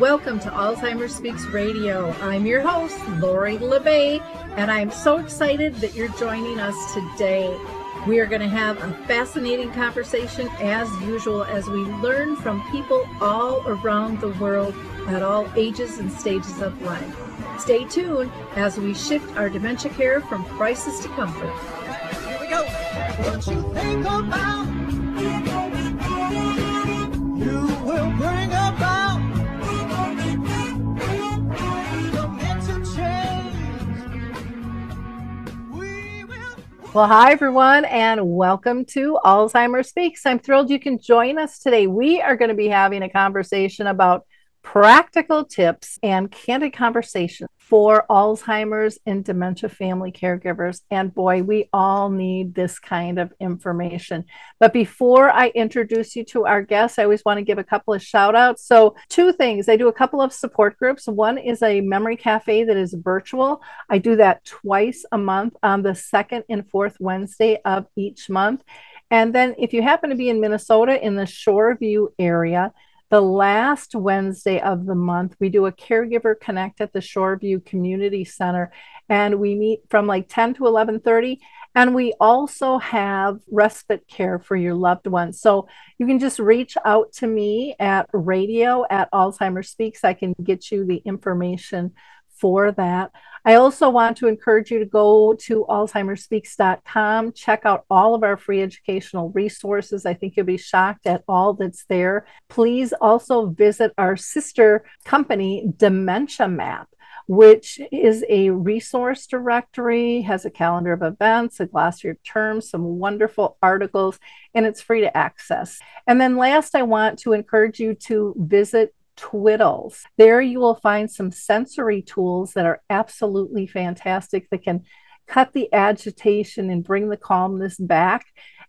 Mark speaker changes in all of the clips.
Speaker 1: welcome to Alzheimer's Speaks Radio. I'm your host, Lori La Bey, and I'm so excited that you're joining us today. We are going to have a fascinating conversation as usual as we learn from people all around the world at all ages and stages of life. Stay tuned as we shift our dementia care from crisis to comfort.
Speaker 2: Here we go. What you think about,
Speaker 1: Well, hi, everyone, and welcome to Alzheimer's Speaks. I'm thrilled you can join us today. We are going to be having a conversation about practical tips and candid conversation for Alzheimer's and dementia family caregivers. And boy, we all need this kind of information. But before I introduce you to our guests, I always want to give a couple of shout outs. So, two things I do a couple of support groups. One is a memory cafe that is virtual. I do that twice a month on the second and fourth Wednesday of each month. And then, if you happen to be in Minnesota in the Shoreview area, the last Wednesday of the month, we do a caregiver connect at the Shoreview Community Center, and we meet from like 10 to 11:30. And we also have respite care for your loved ones. So you can just reach out to me at radio at Alzheimer Speaks. I can get you the information for that. I also want to encourage you to go to alzheimersspeaks.com, check out all of our free educational resources. I think you'll be shocked at all that's there. Please also visit our sister company, Dementia Map which is a resource directory, has a calendar of events, a glossary of terms, some wonderful articles, and it's free to access. And then last, I want to encourage you to visit Twiddles. There you will find some sensory tools that are absolutely fantastic that can cut the agitation and bring the calmness back.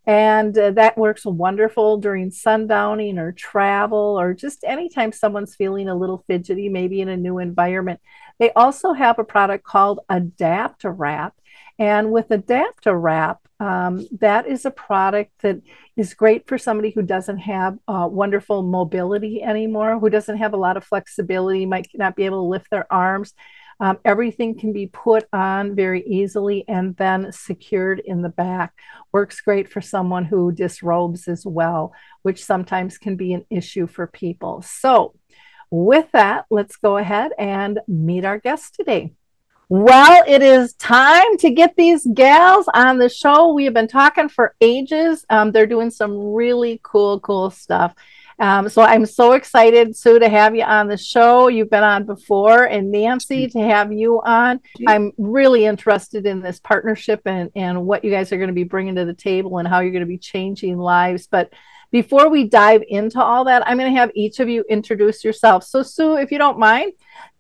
Speaker 1: And uh, that works wonderful during sundowning or travel or just anytime someone's feeling a little fidgety, maybe in a new environment. They also have a product called Adapt-A-Wrap. And with Adapt-A-Wrap, um, that is a product that is great for somebody who doesn't have uh, wonderful mobility anymore, who doesn't have a lot of flexibility, might not be able to lift their arms. Um, everything can be put on very easily and then secured in the back. Works great for someone who disrobes as well, which sometimes can be an issue for people. So, with that, let's go ahead and meet our guest today. Well, it is time to get these gals on the show. We have been talking for ages. Um, they're doing some really cool, cool stuff. Um, so I'm so excited, Sue, to have you on the show. You've been on before, and Nancy to have you on. I'm really interested in this partnership and, and what you guys are going to be bringing to the table and how you're going to be changing lives. But before we dive into all that, I'm going to have each of you introduce yourself. So, Sue, if you don't mind,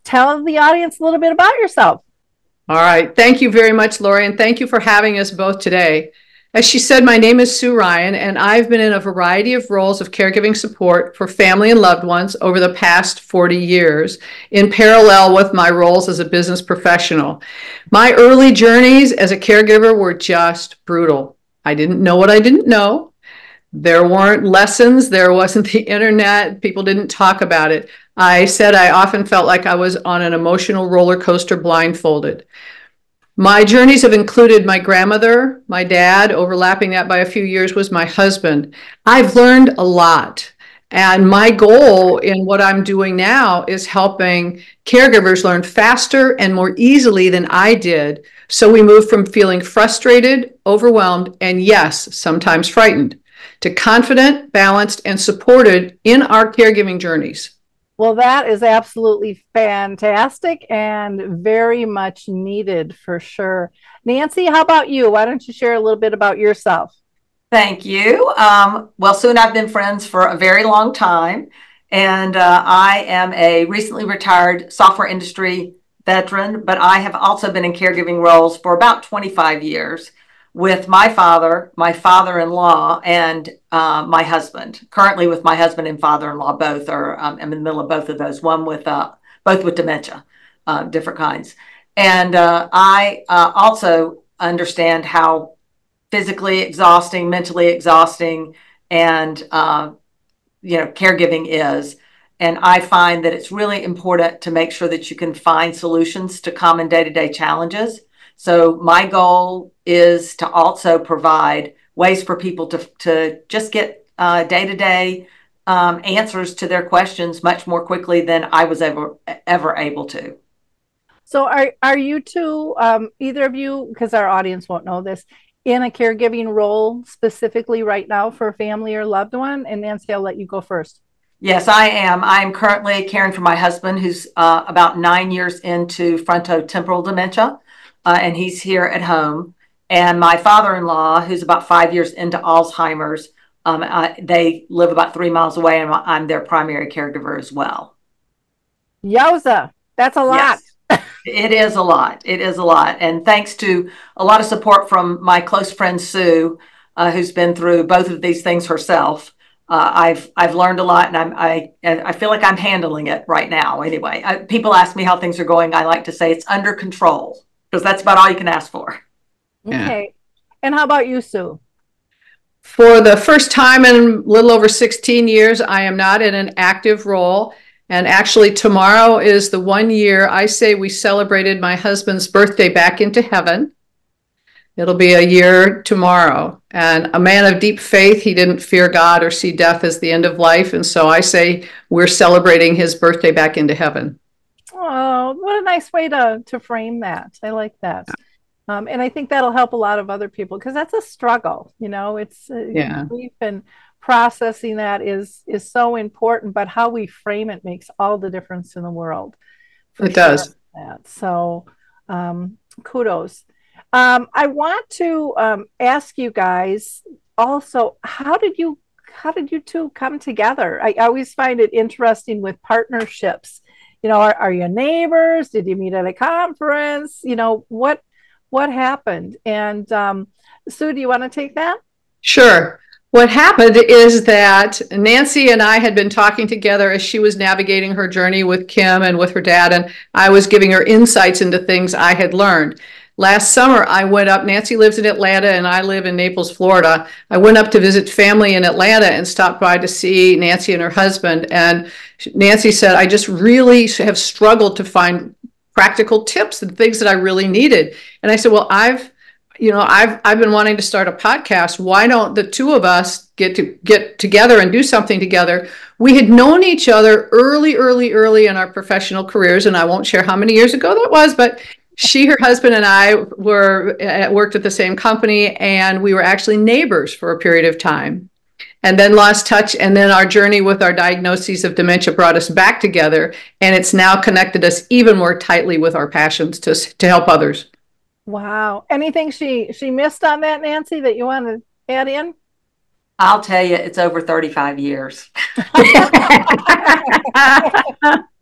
Speaker 1: tell the audience a little bit about yourself.
Speaker 3: All right. Thank you very much, Lori, and thank you for having us both today. As she said, my name is Sue Ryan, and I've been in a variety of roles of caregiving support for family and loved ones over the past 40 years, in parallel with my roles as a business professional. My early journeys as a caregiver were just brutal. I didn't know what I didn't know. There weren't lessons, there wasn't the internet, people didn't talk about it. I said I often felt like I was on an emotional roller coaster blindfolded. My journeys have included my grandmother, my dad, overlapping that by a few years was my husband. I've learned a lot. And my goal in what I'm doing now is helping caregivers learn faster and more easily than I did. So we move from feeling frustrated, overwhelmed, and yes, sometimes frightened, to confident, balanced, and supported in our caregiving journeys.
Speaker 1: Well, that is absolutely fantastic and very much needed for sure. Nancy, how about you? Why don't you share a little bit about yourself?
Speaker 4: Thank you. Um, well, Sue and I've been friends for a very long time. And uh, I am a recently retired software industry veteran, but I have also been in caregiving roles for about 25 years with my father, my father in law, and uh, my husband. Currently, with my husband and father in law, both are, um, I'm in the middle of both of those, one with, uh, both with dementia, uh, different kinds. And uh, I uh, also understand how physically exhausting, mentally exhausting, and, uh, you know, caregiving is. And I find that it's really important to make sure that you can find solutions to common day to day challenges. So, my goal is to also provide ways for people to, to just get day to day answers to their questions much more quickly than I was ever ever able to.
Speaker 1: So are are you two um, either of you because our audience won't know this in a caregiving role specifically right now for a family or loved one? And Nancy, I'll let you go first.
Speaker 4: Yes, I am. I am currently caring for my husband, who's uh, about nine years into frontotemporal dementia, uh, and he's here at home. And my father-in-law, who's about five years into Alzheimer's, um, I, they live about three miles away, and I'm their primary caregiver as well.
Speaker 1: Yowza, that's a lot.
Speaker 4: Yes, it is a lot. It is a lot, and thanks to a lot of support from my close friend Sue, uh, who's been through both of these things herself. Uh, I've I've learned a lot, and I'm I I feel like I'm handling it right now. Anyway, I, people ask me how things are going. I like to say it's under control because that's about all you can ask for.
Speaker 1: Okay, yeah. and how about you, Sue?
Speaker 3: For the first time in a little over 16 years, I am not in an active role. And actually, tomorrow is the one year I say we celebrated my husband's birthday back into heaven. It'll be a year tomorrow. And a man of deep faith, he didn't fear God or see death as the end of life. And so I say we're celebrating his birthday back into heaven.
Speaker 1: Oh, what a nice way to, to frame that. I like that. Um, and I think that'll help a lot of other people because that's a struggle. You know, it's uh,
Speaker 3: yeah.
Speaker 1: grief and processing that is is so important, but how we frame it makes all the difference in the world.
Speaker 3: It sure does.
Speaker 1: That. So, um, kudos. Um, I want to um, ask you guys also, how did you how did you two come together? I, I always find it interesting with partnerships. You know, are, are you neighbors? Did you meet at a conference? You know, what what happened? And um, Sue, do you want to take that?
Speaker 3: Sure. What happened is that Nancy and I had been talking together as she was navigating her journey with Kim and with her dad, and I was giving her insights into things I had learned. Last summer, I went up. Nancy lives in Atlanta, and I live in Naples, Florida. I went up to visit family in Atlanta and stopped by to see Nancy and her husband. And Nancy said, I just really have struggled to find practical tips and things that I really needed. And I said, well, I've you know i've i've been wanting to start a podcast why don't the two of us get to get together and do something together we had known each other early early early in our professional careers and i won't share how many years ago that was but she her husband and i were uh, worked at the same company and we were actually neighbors for a period of time and then lost touch. And then our journey with our diagnoses of dementia brought us back together. And it's now connected us even more tightly with our passions to, to help others.
Speaker 1: Wow. Anything she, she missed on that, Nancy, that you want to add in?
Speaker 4: I'll tell you, it's over 35 years.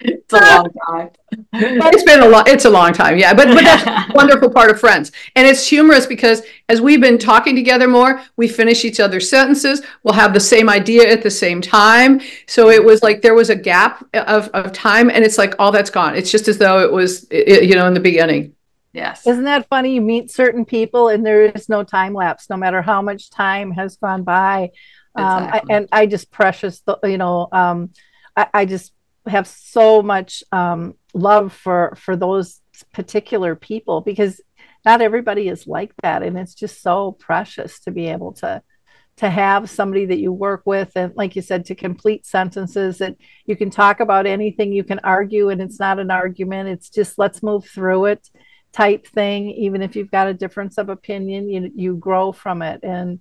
Speaker 4: it's a long time.
Speaker 3: it's been a long it's a long time yeah but but that's a wonderful part of friends. And it's humorous because as we've been talking together more we finish each other's sentences we'll have the same idea at the same time. So it was like there was a gap of, of time and it's like all that's gone. It's just as though it was it, you know in the beginning.
Speaker 4: Yes.
Speaker 1: Isn't that funny? You meet certain people and there is no time lapse no matter how much time has gone by. Um. I, and i just precious the, you know um, I, I just have so much um, love for for those particular people because not everybody is like that. And it's just so precious to be able to to have somebody that you work with and like you said to complete sentences that you can talk about anything you can argue and it's not an argument. It's just let's move through it type thing. Even if you've got a difference of opinion you you grow from it. And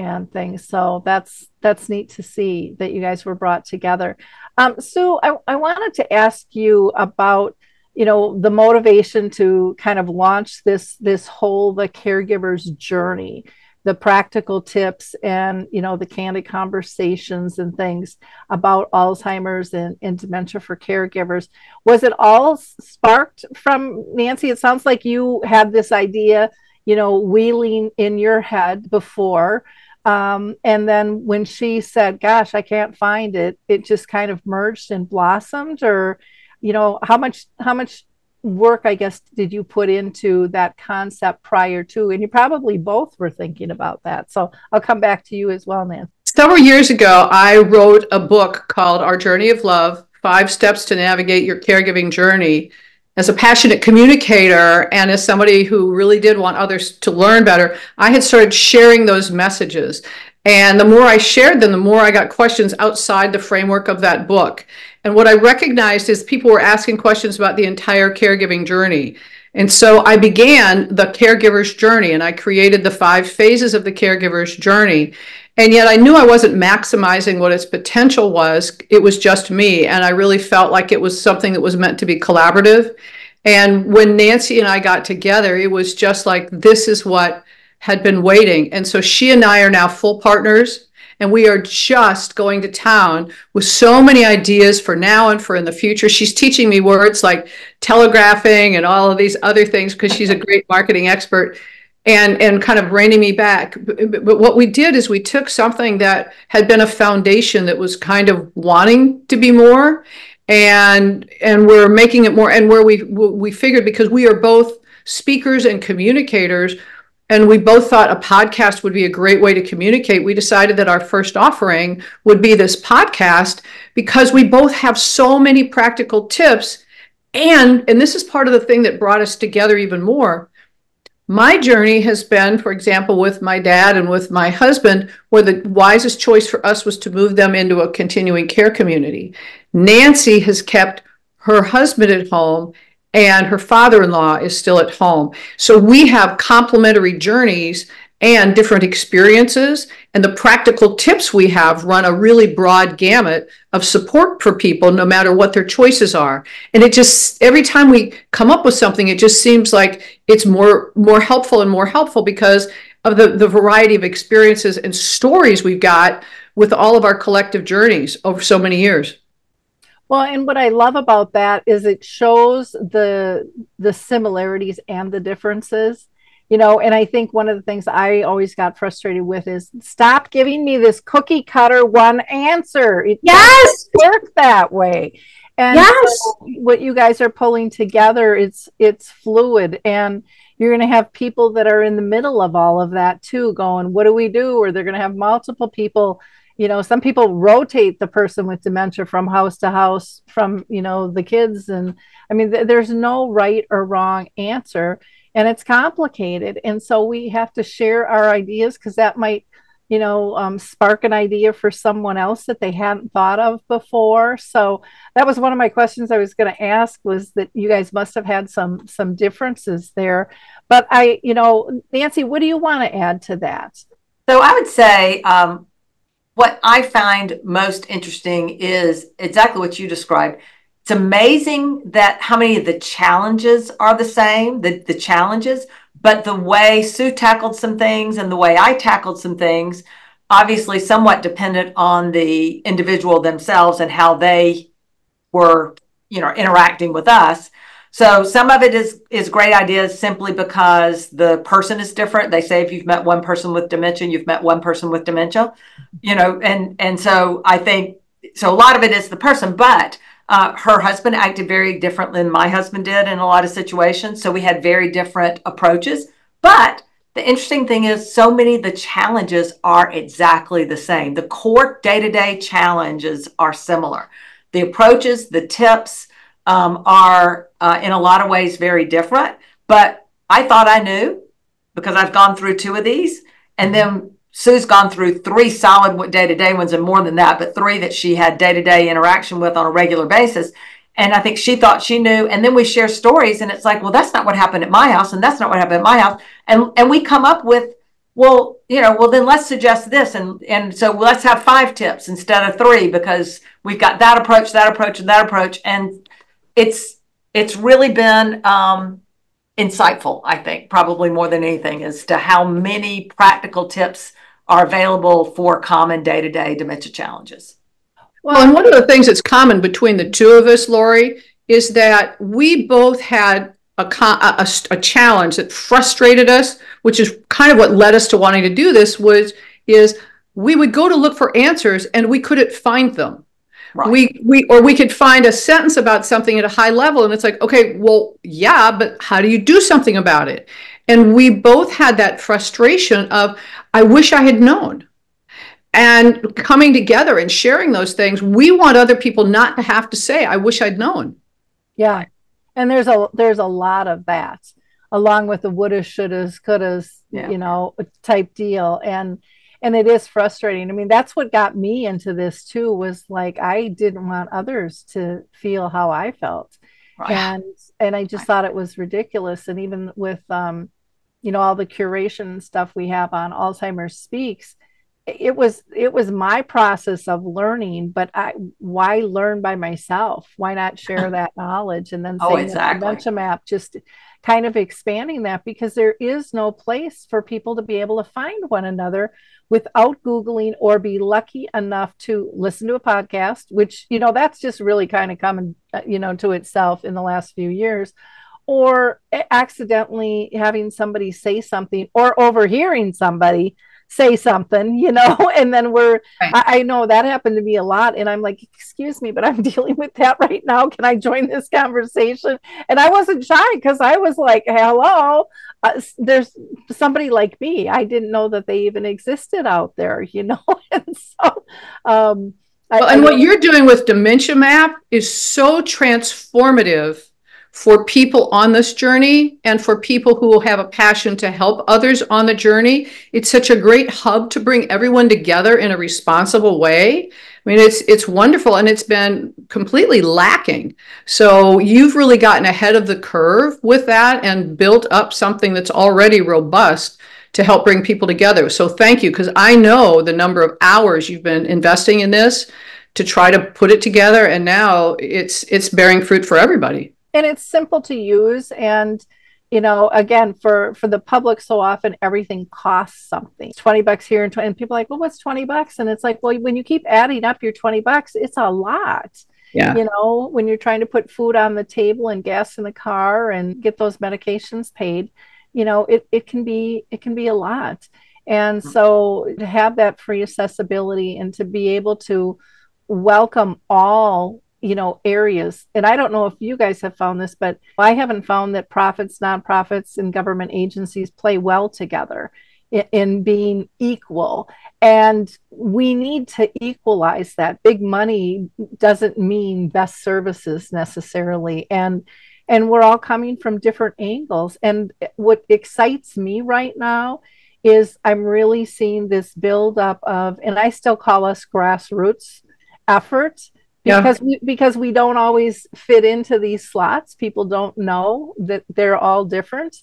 Speaker 1: and things. So that's that's neat to see that you guys were brought together. Um, Sue, I, I wanted to ask you about you know the motivation to kind of launch this this whole the caregiver's journey the practical tips and you know the candid conversations and things about alzheimer's and, and dementia for caregivers. Was it all sparked from nancy? It sounds like you had this idea you know wheeling in your head before um, and then when she said, Gosh, I can't find it, it just kind of merged and blossomed, or, you know, how much, how much work, I guess, did you put into that concept prior to? And you probably both were thinking about that. So I'll come back to you as well, Nan.
Speaker 3: Several years ago, I wrote a book called Our Journey of Love Five Steps to Navigate Your Caregiving Journey. As a passionate communicator and as somebody who really did want others to learn better, I had started sharing those messages. And the more I shared them, the more I got questions outside the framework of that book. And what I recognized is people were asking questions about the entire caregiving journey. And so I began the caregiver's journey and I created the five phases of the caregiver's journey. And yet I knew I wasn't maximizing what its potential was. It was just me. And I really felt like it was something that was meant to be collaborative. And when Nancy and I got together, it was just like, this is what had been waiting. And so she and I are now full partners and we are just going to town with so many ideas for now and for in the future. She's teaching me words like telegraphing and all of these other things because she's a great marketing expert and and kind of reining me back. But, but what we did is we took something that had been a foundation that was kind of wanting to be more and and we're making it more and where we we figured because we are both speakers and communicators and we both thought a podcast would be a great way to communicate. We decided that our first offering would be this podcast because we both have so many practical tips. And, and this is part of the thing that brought us together even more. My journey has been, for example, with my dad and with my husband, where the wisest choice for us was to move them into a continuing care community. Nancy has kept her husband at home and her father in law is still at home. So we have complementary journeys and different experiences. And the practical tips we have run a really broad gamut of support for people, no matter what their choices are. And it just, every time we come up with something, it just seems like it's more, more helpful and more helpful because of the, the variety of experiences and stories we've got with all of our collective journeys over so many years.
Speaker 1: Well, and what I love about that is it shows the the similarities and the differences. You know, and I think one of the things I always got frustrated with is stop giving me this cookie cutter one answer. It
Speaker 5: yes,
Speaker 1: work that way. And
Speaker 5: yes.
Speaker 1: So what you guys are pulling together, it's it's fluid and you're going to have people that are in the middle of all of that too going what do we do or they're going to have multiple people you know some people rotate the person with dementia from house to house from you know the kids and i mean th- there's no right or wrong answer and it's complicated. And so we have to share our ideas because that might you know um, spark an idea for someone else that they hadn't thought of before. So that was one of my questions i was going to ask was that you guys must have had some some differences there. But i you know nancy what do you want to add to that?
Speaker 4: So i would say um, what I find most interesting is exactly what you described. It's amazing that how many of the challenges are the same, the, the challenges, but the way Sue tackled some things and the way I tackled some things, obviously somewhat dependent on the individual themselves and how they were, you know, interacting with us. So some of it is is great ideas simply because the person is different. They say if you've met one person with dementia, you've met one person with dementia, you know, and and so I think so. A lot of it is the person, but uh, her husband acted very differently than my husband did in a lot of situations. So we had very different approaches. But the interesting thing is, so many of the challenges are exactly the same. The core day to day challenges are similar. The approaches, the tips um, are uh, in a lot of ways very different. But I thought I knew because I've gone through two of these. And then Sue's gone through three solid day to day ones and more than that, but three that she had day to day interaction with on a regular basis. And I think she thought she knew. And then we share stories, and it's like, well, that's not what happened at my house, and that's not what happened at my house. And and we come up with, well, you know, well then let's suggest this, and and so let's have five tips instead of three because we've got that approach, that approach, and that approach, and it's it's really been um, insightful. I think probably more than anything as to how many practical tips are available for common day to day dementia challenges.
Speaker 3: Well, and one of the things that's common between the two of us, Lori, is that we both had a, a, a, challenge that frustrated us, which is kind of what led us to wanting to do this. Was is we would go to look for answers and we couldn't find them. Right. We we or we could find a sentence about something at a high level and it's like, okay, well, yeah, but how do you do something about it? And we both had that frustration of I wish I had known. and coming together and sharing those things. We want other people not to have to say, I wish I'd known.
Speaker 1: Yeah. And there's a there's a lot of that along with the wouldas, shouldas, couldas, yeah. you know, type deal. And and it is frustrating. I mean, that's what got me into this too, was like I didn't want others to feel how I felt. Right. And and I just right. thought it was ridiculous. And even with um, you know, all the curation stuff we have on Alzheimer's Speaks, it was it was my process of learning but i why learn by myself why not share that knowledge and then oh, exactly. dementia map just kind of expanding that because there is no place for people to be able to find one another without googling or be lucky enough to listen to a podcast which you know that's just really kind of coming uh, you know to itself in the last few years or accidentally having somebody say something or overhearing somebody say something, you know, and then we're, right. I, I, know that happened to me a lot. And I'm like, excuse me, but I'm dealing with that right now. Can I join this conversation? And I wasn't shy because I was like, hello, uh, there's somebody like me. I didn't know that they even existed out there, you know? and so, um,
Speaker 3: well, I, and I, what you're doing with Dementia Map is so transformative for people on this journey and for people who will have a passion to help others on the journey. It's such a great hub to bring everyone together in a responsible way. I mean, it's it's wonderful and it's been completely lacking. So you've really gotten ahead of the curve with that and built up something that's already robust to help bring people together. So thank you because I know the number of hours you've been investing in this to try to put it together and now it's it's bearing fruit for everybody
Speaker 1: and it's simple to use. And you know again for for the public so often everything costs something. 20 bucks here and, 20, and people are like well what's 20 bucks? And it's like well when you keep adding up your 20 bucks it's a lot. Yeah. you know when you're trying to put food on the table and gas in the car and get those medications paid you know it, it can be it can be a lot. And mm-hmm. so to have that free accessibility and to be able to welcome all you know areas. And i don't know if you guys have found this but i haven't found that profits nonprofits and government agencies play well together in, in being equal. And we need to equalize that. Big money doesn't mean best services necessarily. And and we're all coming from different angles. And what excites me right now is i'm really seeing this build up of and i still call us grassroots efforts because yeah. we because we don't always fit into these slots. People don't know that they're all different.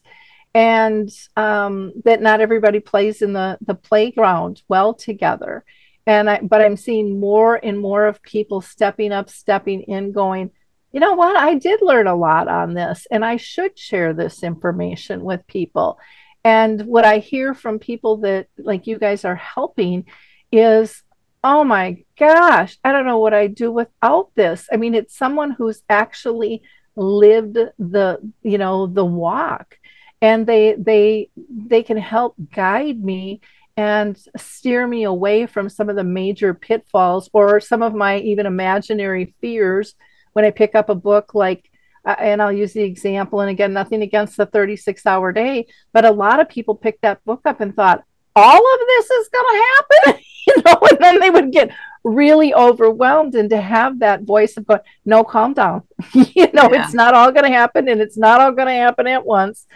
Speaker 1: And um, that not everybody plays in the the playground well together. And I, but i'm seeing more and more of people stepping up stepping in going you know what? I did learn a lot on this and i should share this information with people. And what i hear from people that like you guys are helping is oh my gosh, I don't know what I'd do without this. I mean, it's someone who's actually lived the, you know, the walk and they they they can help guide me and steer me away from some of the major pitfalls or some of my even imaginary fears when I pick up a book like uh, and I'll use the example and again nothing against the 36 hour day but a lot of people picked that book up and thought all of this is going to happen you know, and then they would get really overwhelmed and to have that voice of going, no, calm down. you know, yeah. it's not all going to happen and it's not all going to happen at once.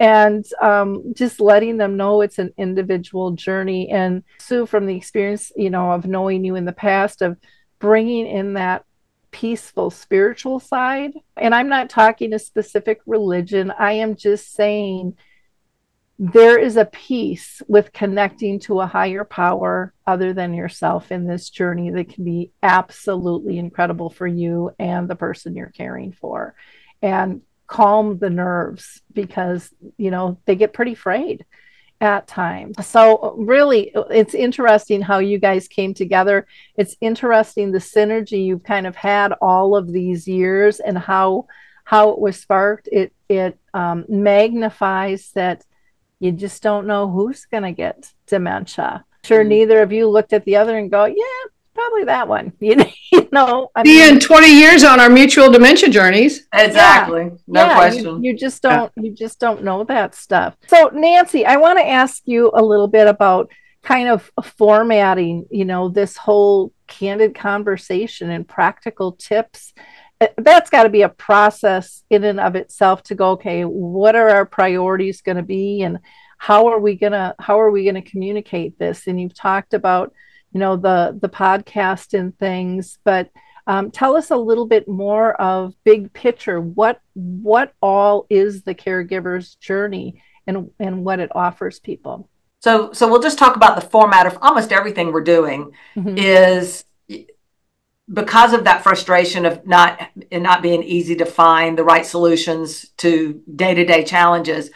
Speaker 1: And um, just letting them know it's an individual journey. And Sue, from the experience, you know, of knowing you in the past, of bringing in that peaceful spiritual side. And I'm not talking a specific religion. I am just saying there is a peace with connecting to a higher power other than yourself in this journey that can be absolutely incredible for you and the person you're caring for. And calm the nerves because you know they get pretty frayed at times. So really it's interesting how you guys came together. It's interesting the synergy you've kind of had all of these years and how how it was sparked. It it um, magnifies that you just don't know who's going to get dementia. Sure, mm-hmm. neither of you looked at the other and go, yeah, probably that one. You know, you know
Speaker 3: I mean, in 20 years on our mutual dementia journeys.
Speaker 4: Exactly. Yeah, no yeah, question.
Speaker 1: You, you just don't yeah. you just don't know that stuff. So Nancy, I want to ask you a little bit about kind of formatting, you know, this whole candid conversation and practical tips that's got to be a process in and of itself to go okay what are our priorities going to be? And how are we going to how are we going to communicate this? And you've talked about you know the the podcast and things but um, tell us a little bit more of big picture. What what all is the caregiver's journey and and what it offers people?
Speaker 4: So so we'll just talk about the format of almost everything we're doing mm-hmm. is because of that frustration of not it not being easy to find the right solutions to day-to-day challenges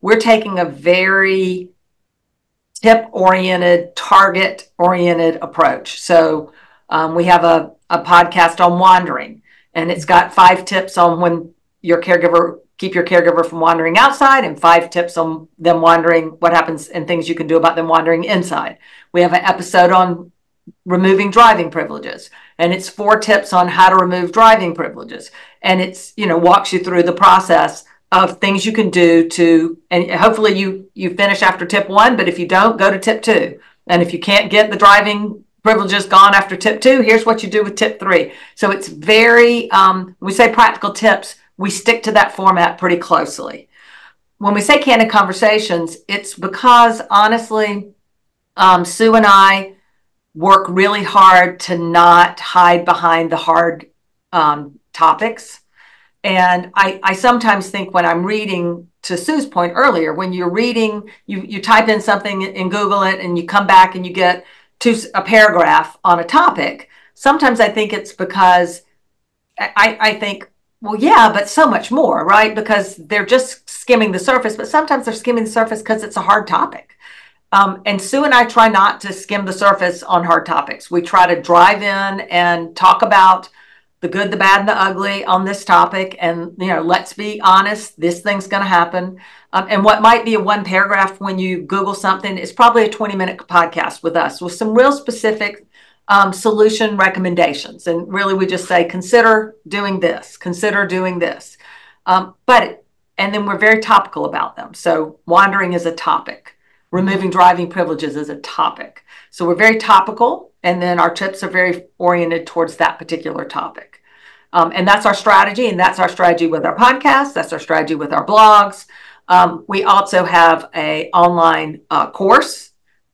Speaker 4: we're taking a very tip oriented target oriented approach. So um, we have a, a podcast on wandering and it's got five tips on when your caregiver keep your caregiver from wandering outside and five tips on them wandering what happens and things you can do about them wandering inside. We have an episode on removing driving privileges and it's four tips on how to remove driving privileges. And it's you know walks you through the process of things you can do to and hopefully you you finish after tip one but if you don't go to tip two. And if you can't get the driving privileges gone after tip two here's what you do with tip three. So it's very um, we say practical tips. We stick to that format pretty closely. When we say candid conversations it's because honestly um, sue and i work really hard to not hide behind the hard um, topics. And I, I sometimes think when I'm reading, to Sue's point earlier, when you're reading, you, you type in something and Google it, and you come back and you get to a paragraph on a topic. Sometimes I think it's because I, I think, well, yeah, but so much more, right? Because they're just skimming the surface, but sometimes they're skimming the surface because it's a hard topic. Um, and Sue and I try not to skim the surface on hard topics. We try to drive in and talk about the good, the bad, and the ugly on this topic. And, you know, let's be honest, this thing's going to happen. Um, and what might be a one paragraph when you Google something is probably a 20 minute podcast with us with some real specific um, solution recommendations. And really, we just say, consider doing this, consider doing this. Um, but, and then we're very topical about them. So, wandering is a topic removing driving privileges as a topic. So we're very topical, and then our tips are very oriented towards that particular topic. Um, and that's our strategy, and that's our strategy with our podcast. That's our strategy with our blogs. Um, we also have a online uh, course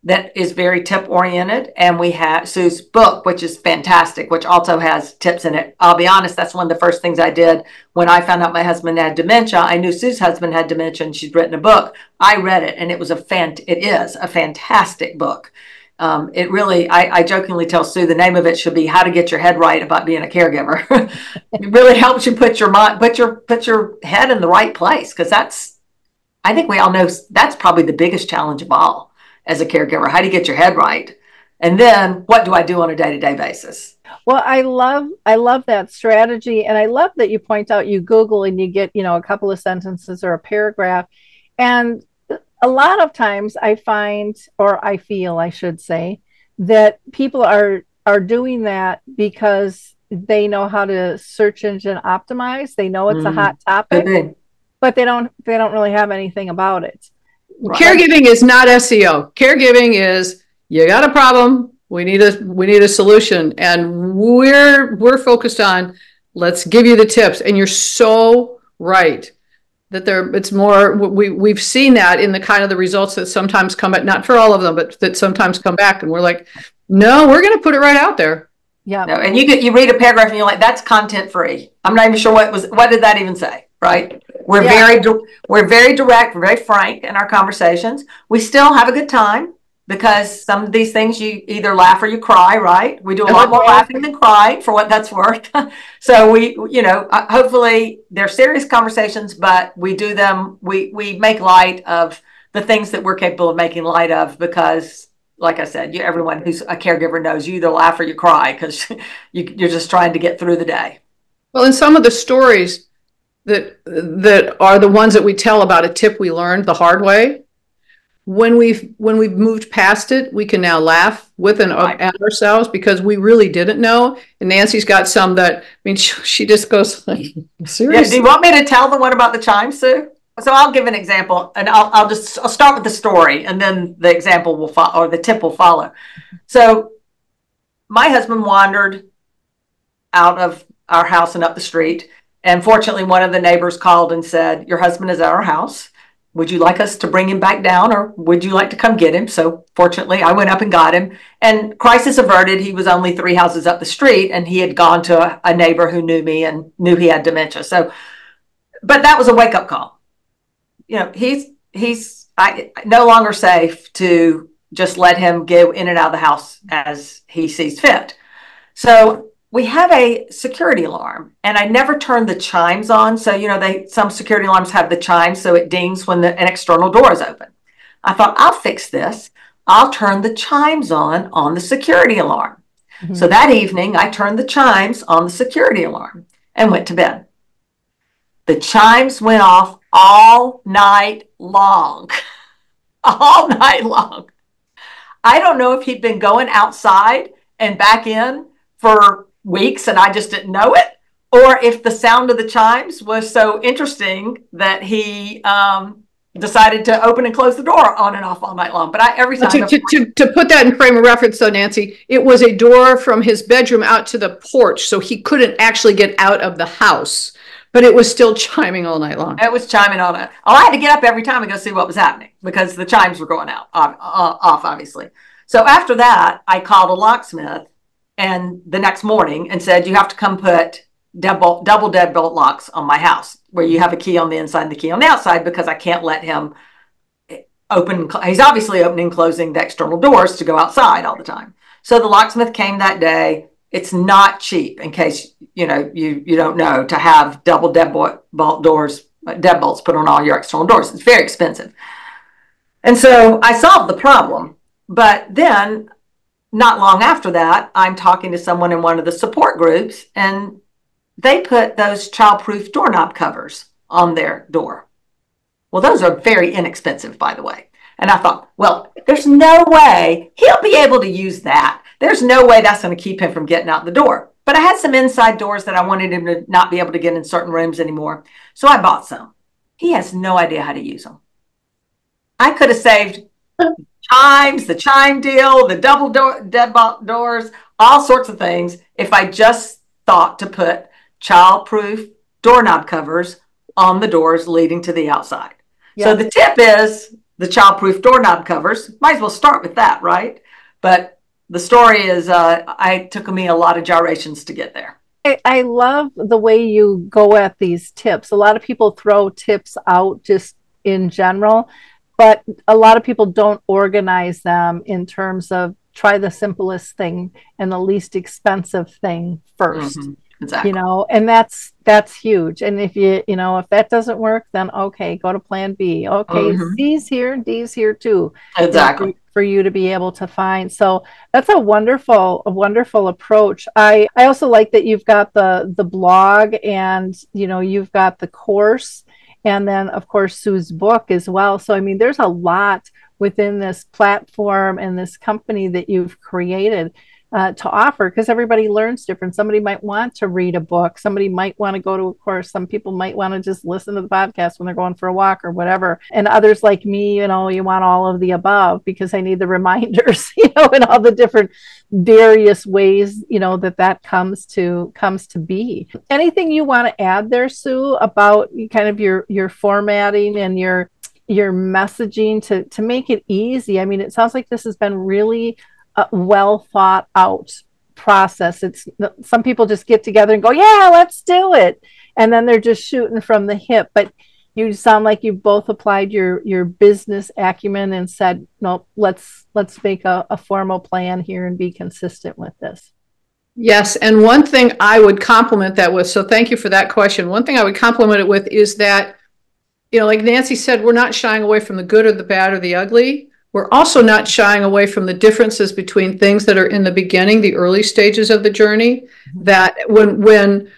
Speaker 4: that is very tip oriented. And we have Sue's book, which is fantastic, which also has tips in it. I'll be honest, that's one of the first things I did when I found out my husband had dementia. I knew Sue's husband had dementia and she'd written a book. I read it and it was a fant it is a fantastic book. Um, it really, I, I, jokingly tell Sue the name of it should be "How to Get Your Head Right About Being a Caregiver." it really helps you put your mind, put your put your head in the right place because that's, I think we all know that's probably the biggest challenge of all as a caregiver? How do you get your head right? And then what do I do on a day-to-day basis?
Speaker 1: Well, I love I love that strategy and I love that you point out you Google and you get, you know, a couple of sentences or a paragraph. And a lot of times I find or I feel I should say that people are are doing that because they know how to search engine optimize. They know it's mm. a hot topic, mm-hmm. but they don't they don't really have anything about it.
Speaker 3: Caregiving is not SEO. Caregiving is you got a problem, we need a we need a solution. And we're we're focused on let's give you the tips. And you're so right that there it's more we we've seen that in the kind of the results that sometimes come back not for all of them but that sometimes come back. And we're like no we're going to put it right out there.
Speaker 1: Yeah.
Speaker 4: No, and you get you read a paragraph and you're like that's content free. I'm not even sure what was what did that even say right we're yeah. very we're very direct, very frank in our conversations. We still have a good time because some of these things you either laugh or you cry, right? We do a lot more laughing than crying for what that's worth. so we, you know, uh, hopefully they're serious conversations, but we do them. We we make light of the things that we're capable of making light of because like I said, you, everyone who's a caregiver knows you either laugh or you cry because you, you're just trying to get through the day.
Speaker 3: Well, in some of the stories, that that are the ones that we tell about a tip we learned the hard way when we've when we've moved past it we can now laugh with and right. at ourselves because we really didn't know and nancy's got some that i mean she, she just goes seriously
Speaker 4: yeah, do you want me to tell the one about the chime sue so I'll give an example, and I'll I'll just I'll start with the story, and then the example will follow, or the tip will follow. So, my husband wandered out of our house and up the street, and fortunately, one of the neighbors called and said, "Your husband is at our house. Would you like us to bring him back down, or would you like to come get him?" So, fortunately, I went up and got him, and crisis averted. He was only three houses up the street, and he had gone to a, neighbor who knew me and knew he had dementia. So, but that was a wake up call you know, he's he's I, no longer safe to just let him go in and out of the house as he sees fit. So we have a security alarm, and I never turn the chimes on. So you know, they some security alarms have the chimes, so it dings when the, an external door is open. I thought I'll fix this. I'll turn the chimes on on the security alarm. Mm-hmm. So that evening, I turned the chimes on the security alarm and went to bed. The chimes went off all night long. all night long. I don't know if he'd been going outside and back in for weeks and I just didn't know it, or if the sound of the chimes was so interesting that he um, decided to open and close the door on and off all night long. But I every time
Speaker 3: to, to, to, to, put that in frame of reference, though, Nancy, it was a door from his bedroom out to the porch, so he couldn't actually get out of the house but it was still chiming all night long.
Speaker 4: It was chiming all night. Oh, I had to get up every time and go see what was happening because the chimes were going out uh, off, obviously. So after that, I called a locksmith and the next morning and said, "You have to come put double double deadbolt locks on my house, where you have a key on the inside and the key on the outside, because I can't let him open. He's obviously opening closing the external doors to go outside all the time." So the locksmith came that day it's not cheap in case you know you you don't know to have double deadbolt doors deadbolts put on all your external doors it's very expensive and so i solved the problem but then not long after that i'm talking to someone in one of the support groups and they put those childproof doorknob covers on their door well those are very inexpensive by the way and i thought well there's no way he'll be able to use that there's no way that's going to keep him from getting out the door. But I had some inside doors that I wanted him to not be able to get in certain rooms anymore. So I bought some. He has no idea how to use them. I could have saved chimes, the chime deal, the double door, deadbolt doors, all sorts of things if I just thought to put child-proof doorknob covers on the doors leading to the outside. So the tip is the child-proof doorknob covers. Might as well start with that, right? But the story is uh, I took me a lot of gyrations to get there.
Speaker 1: I, I love the way you go at these tips. A lot of people throw tips out just in general, but a lot of people don't organize them in terms of try the simplest thing and the least expensive thing 1st mm-hmm. Exactly. You know, and that's that's huge. And if you you know if that doesn't work, then okay, go to Plan B. Okay, mm-hmm. C's here, D's here too.
Speaker 4: Exactly.
Speaker 1: For, for you to be able to find. So that's a wonderful, a wonderful approach. I I also like that you've got the the blog and you know you've got the course and then of course Sue's book as well. So I mean, there's a lot within this platform and this company that you've created uh, to offer because everybody learns different. Somebody might want to read a book. Somebody might want to go to a course. Some people might want to just listen to the podcast when they're going for a walk or whatever. And others like me, you know, you want all of the above because I need the reminders, you know, and all the different various ways, you know, that that comes to comes to be. Anything you want to add there, Sue, about kind of your your formatting and your your messaging to to make it easy? I mean, it sounds like this has been really a well thought out process. It's some people just get together and go, yeah, let's do it. And then they're just shooting from the hip. But you sound like you both applied your your business acumen and said, no, let's let's make a, a formal plan here and be consistent with this.
Speaker 3: Yes, and one thing I would compliment that with, so thank you for that question. One thing I would compliment it with is that, you know, like Nancy said, we're not shying away from the good or the bad or the ugly. We're also not shying away from the differences between things that are in the beginning, the early stages of the journey, mm-hmm. that when when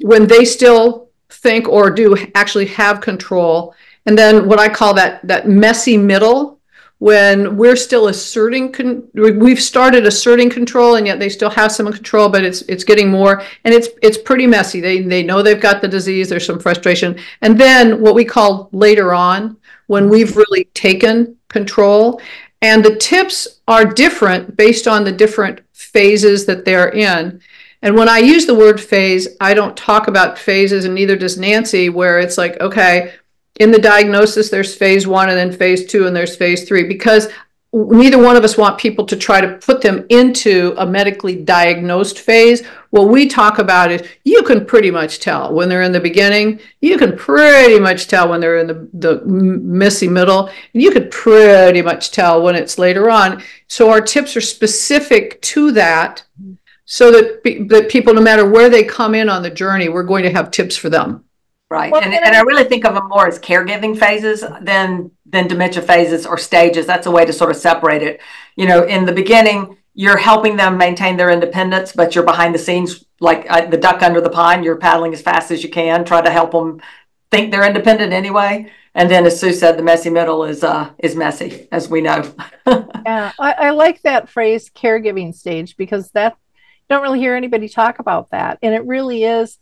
Speaker 3: when they still think or do actually have control, and then what I call that that messy middle when we're still asserting con- we've started asserting control and yet they still have some control but it's it's getting more and it's it's pretty messy. They they know they've got the disease there's some frustration. And then what we call later on when we've really taken control. And the tips are different based on the different phases that they're in. And when I use the word phase, I don't talk about phases, and neither does Nancy, where it's like, okay, in the diagnosis, there's phase one, and then phase two, and there's phase three, because neither one of us want people to try to put them into a medically diagnosed phase. What we talk about is you can pretty much tell when they're in the beginning, you can pretty much tell when they're in the, the messy middle, and you could pretty much tell when it's later on. So our tips are specific to that so that, that people, no matter where they come in on the journey, we're going to have tips for them.
Speaker 4: Right. Well, and, and I really think of them more as caregiving phases than than dementia phases or stages. That's a way to sort of separate it. You know, in the beginning, you're helping them maintain their independence, but you're behind the scenes like uh, the duck under the pond. You're paddling as fast as you can, try to help them think they're independent anyway. And then, as Sue said, the messy middle is uh, is messy, as we know.
Speaker 1: yeah, I, I like that phrase, caregiving stage, because that don't really hear anybody talk about that, and it really is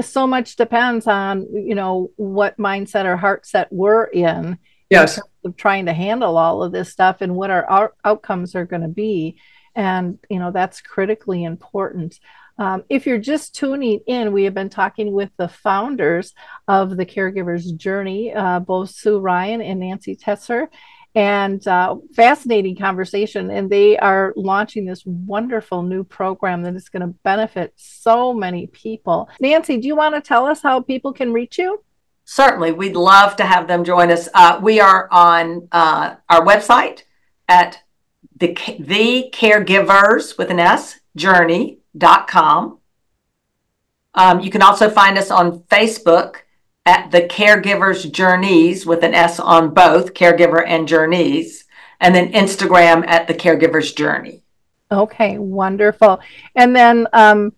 Speaker 1: so much depends on you know what mindset or heart set we're in
Speaker 3: yes.
Speaker 1: in of trying to handle all of this stuff and what our, our outcomes are going to be. And you know that's critically important. Um, if you're just tuning in, we have been talking with the founders of the Caregiver's Journey, uh, both Sue Ryan and Nancy Treaster and uh, fascinating conversation. And they are launching this wonderful new program that is going to benefit so many people. Nancy, do you want to tell us how people can reach you?
Speaker 4: Certainly, we'd love to have them join us. Uh, we are on uh, our website at the the caregivers with an S journey.com. Um, you can also find us on Facebook at the Caregivers Journeys with an S on both, Caregiver and Journeys, and then Instagram at the Caregivers Journey.
Speaker 1: Okay, wonderful. And then um,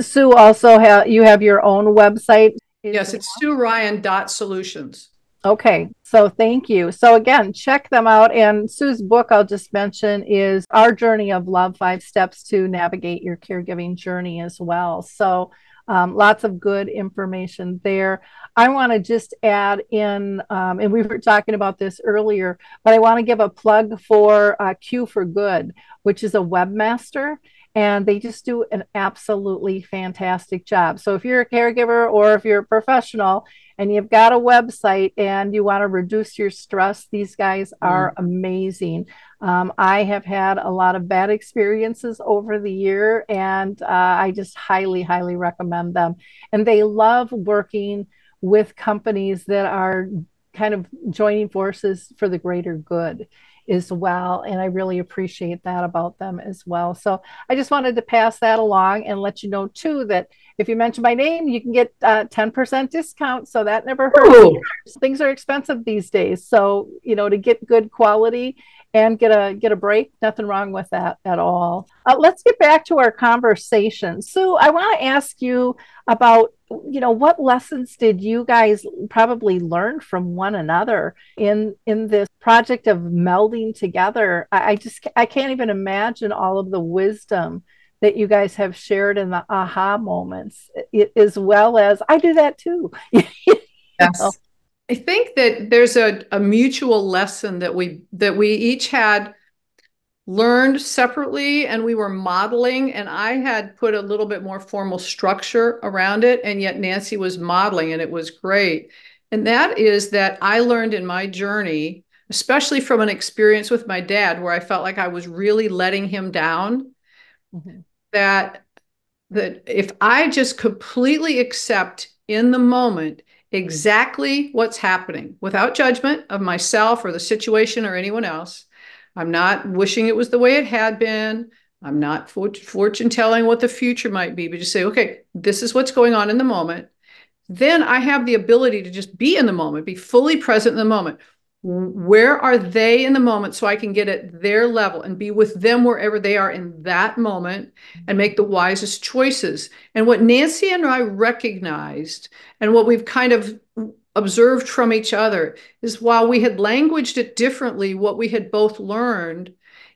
Speaker 1: Sue also have you have your own website.
Speaker 3: Yes, it's Sue Ryan dot solutions.
Speaker 1: Okay, so thank you. So again, check them out. And Sue's book, I'll just mention, is Our Journey of Love Five Steps to Navigate Your Caregiving Journey as well. So um, lots of good information there. I want to just add in, um, and we were talking about this earlier, but I want to give a plug for uh, Q for Good, which is a webmaster and they just do an absolutely fantastic job. So if you're a caregiver or if you're a professional and you've got a website and you want to reduce your stress, these guys are mm. amazing. Um, I have had a lot of bad experiences over the year, and uh, I just highly, highly recommend them. And they love working with companies that are kind of joining forces for the greater good as well. And I really appreciate that about them as well. So I just wanted to pass that along and let you know too that if you mention my name, you can get uh, 10% discount. So that never hurts. Things are expensive these days. So, you know, to get good quality and get a get a break. Nothing wrong with that at all. Uh, let's get back to our conversation. Sue, I want to ask you about you know what lessons did you guys probably learn from one another in in this project of melding together I, I just i can't even imagine all of the wisdom that you guys have shared in the aha moments as well as i do that too
Speaker 3: yes I think that there's a, a mutual lesson that we that we each had learned separately and we were modeling and I had put a little bit more formal structure around it and yet Nancy was modeling and it was great. And that is that I learned in my journey, especially from an experience with my dad where I felt like I was really letting him down, mm-hmm. That that if I just completely accept in the moment exactly what's happening without judgment of myself or the situation or anyone else. I'm not wishing it was the way it had been. I'm not fortune telling what the future might be, but just say, okay, this is what's going on in the moment. Then I have the ability to just be in the moment, be fully present in the moment where are they in the moment so I can get at their level and be with them wherever they are in that moment and make the wisest choices. And what Nancy and I recognized, and what we've kind of observed from each other is while we had languaged it differently, what we had both learned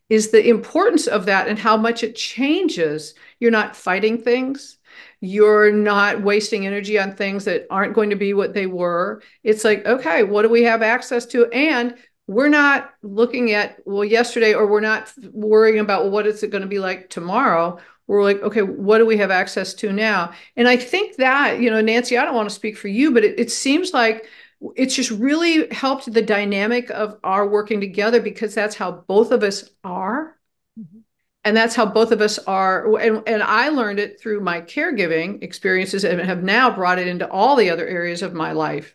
Speaker 3: is the importance of that and how much it changes. You're not fighting things. You're not wasting energy on things that aren't going to be what they were. It's like, okay, what do we have access to? And we're not looking at, well, yesterday, or we're not worrying about what is it going to be like tomorrow. We're like, okay, what do we have access to now? And I think that, you know, Nancy, I don't want to speak for you, but it, it seems like it's just really helped the dynamic of our working together because that's how both of us are. And that's how both of us are and, and i learned it through my caregiving experiences and have now brought it into all the other areas of my life.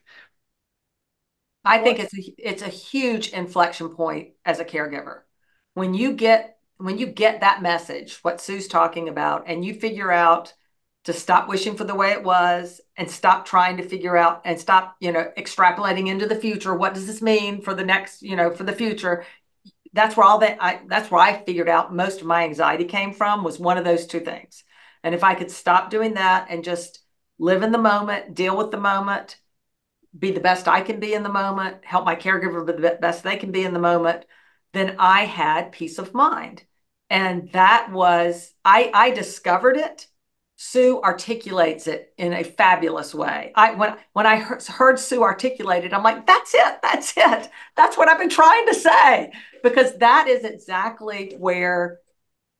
Speaker 4: I think it's a, it's a huge inflection point as a caregiver. When you get when you get that message what sue's talking about and you figure out to stop wishing for the way it was and stop trying to figure out and stop you know extrapolating into the future what does this mean for the next you know for the future that's where all that i that's where i figured out most of my anxiety came from was one of those two things. And if i could stop doing that and just live in the moment deal with the moment be the best i can be in the moment help my caregiver be the best they can be in the moment then i had peace of mind. And that was i i discovered it Sue articulates it in a fabulous way. I when when I heard, Sue articulate it, I'm like, that's it, that's it, that's what I've been trying to say because that is exactly where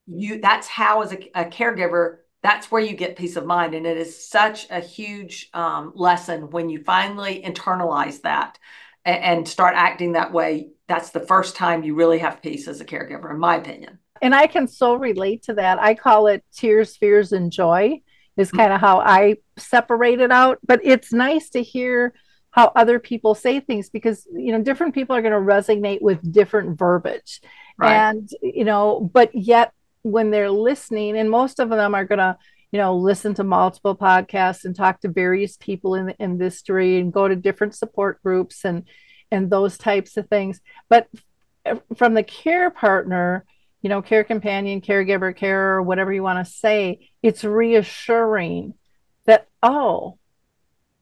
Speaker 4: you. That's how as a, a caregiver, that's where you get peace of mind, and it is such a huge um, lesson when you finally internalize that and, and start acting that way. That's the first time you really have peace as a caregiver, in my opinion.
Speaker 1: And I can so relate to that. I call it tears, fears, and joy, is mm-hmm. kind of how I separate it out. But it's nice to hear how other people say things because, you know, different people are going to resonate with different verbiage. Right. And, you know, but yet when they're listening, and most of them are going to, you know, listen to multiple podcasts and talk to various people in the industry and go to different support groups and and those types of things. But from the care partner, you know, care companion, caregiver, carer, whatever you want to say, it's reassuring that, oh,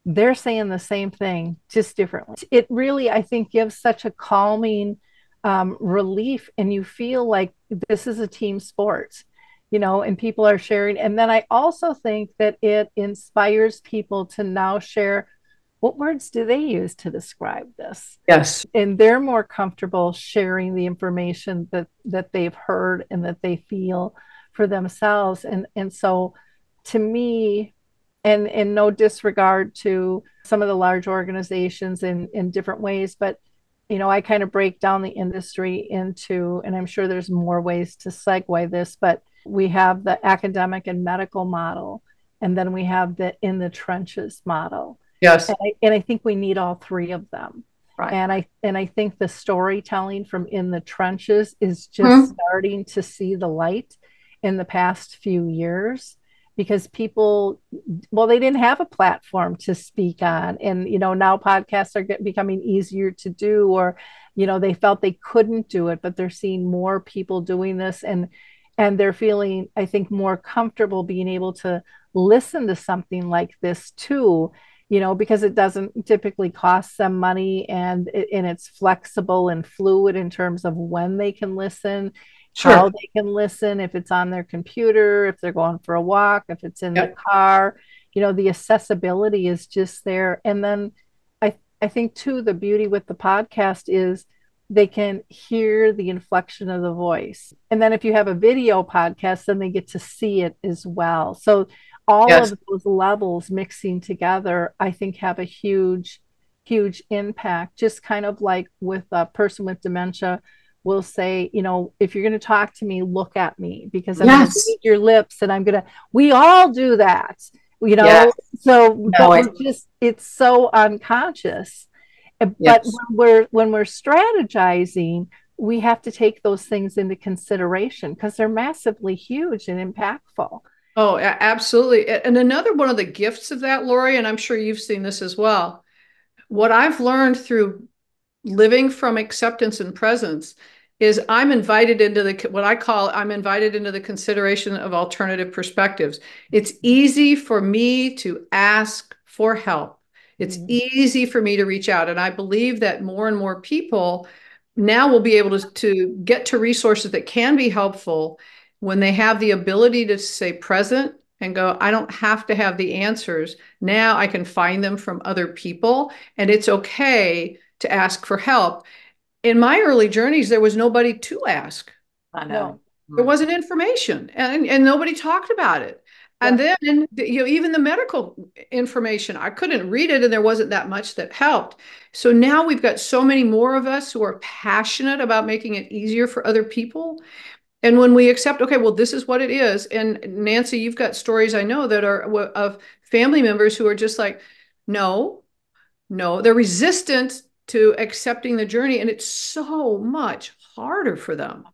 Speaker 1: they're saying the same thing, just differently. It really, I think, gives such a calming um, relief, and you feel like this is a team sport, you know, and people are sharing. And then I also think that it inspires people to now share what words do they use to describe this?
Speaker 3: Yes.
Speaker 1: And they're more comfortable sharing the information that that they've heard and that they feel for themselves. And and so to me, and in no disregard to some of the large organizations in in different ways, but you know, I kind of break down the industry into, and I'm sure there's more ways to segue this, but we have the academic and medical model, and then we have the in the trenches model.
Speaker 3: Yes.
Speaker 1: And I, and I think we need all three of them. Right. And I and I think the storytelling from in the trenches is just mm-hmm. starting to see the light in the past few years because people well they didn't have a platform to speak on and you know now podcasts are get, becoming easier to do or you know they felt they couldn't do it but they're seeing more people doing this and and they're feeling i think more comfortable being able to listen to something like this too you know, because it doesn't typically cost them money and it, and it's flexible and fluid in terms of when they can listen, sure. how they can listen, if it's on their computer, if they're going for a walk, if it's in yep. the car, you know, the accessibility is just there. And then I I think too the beauty with the podcast is they can hear the inflection of the voice. And then if you have a video podcast, then they get to see it as well. So all yes. of those levels mixing together, I think have a huge, huge impact. Just kind of like with a person with dementia, will say, you know, if you're going to talk to me, look at me because I'm yes. going to read your lips and I'm going to, we all do that, you know. Yes. So, no, just, it's so unconscious. But when we're, when we're strategizing, we have to take those things into consideration because they're massively huge and impactful.
Speaker 3: Oh, absolutely. And another one of the gifts of that, Lori, and I'm sure you've seen this as well. What I've learned through living from acceptance and presence is I'm invited into the what I call I'm invited into the consideration of alternative perspectives. It's easy for me to ask for help. It's
Speaker 1: Mhm.
Speaker 3: easy for me to reach out. And I believe that more and more people now will be able to, to get to resources that can be helpful when they have the ability to stay present and go, I don't have to have the answers. Now I can find them from other people. And it's okay to ask for help. In my early journeys, there was nobody to ask.
Speaker 4: I know.
Speaker 3: There wasn't information and, and nobody talked about it. And then, you know, even the medical information, I couldn't read it and there wasn't that much that helped. So now we've got so many more of us who are passionate about making it easier for other people. And when we accept, okay, well, this is what it is. And Nancy, you've got stories I know that are of family members who are just like, no, no, they're resistant to accepting the journey. And it's so much harder for them.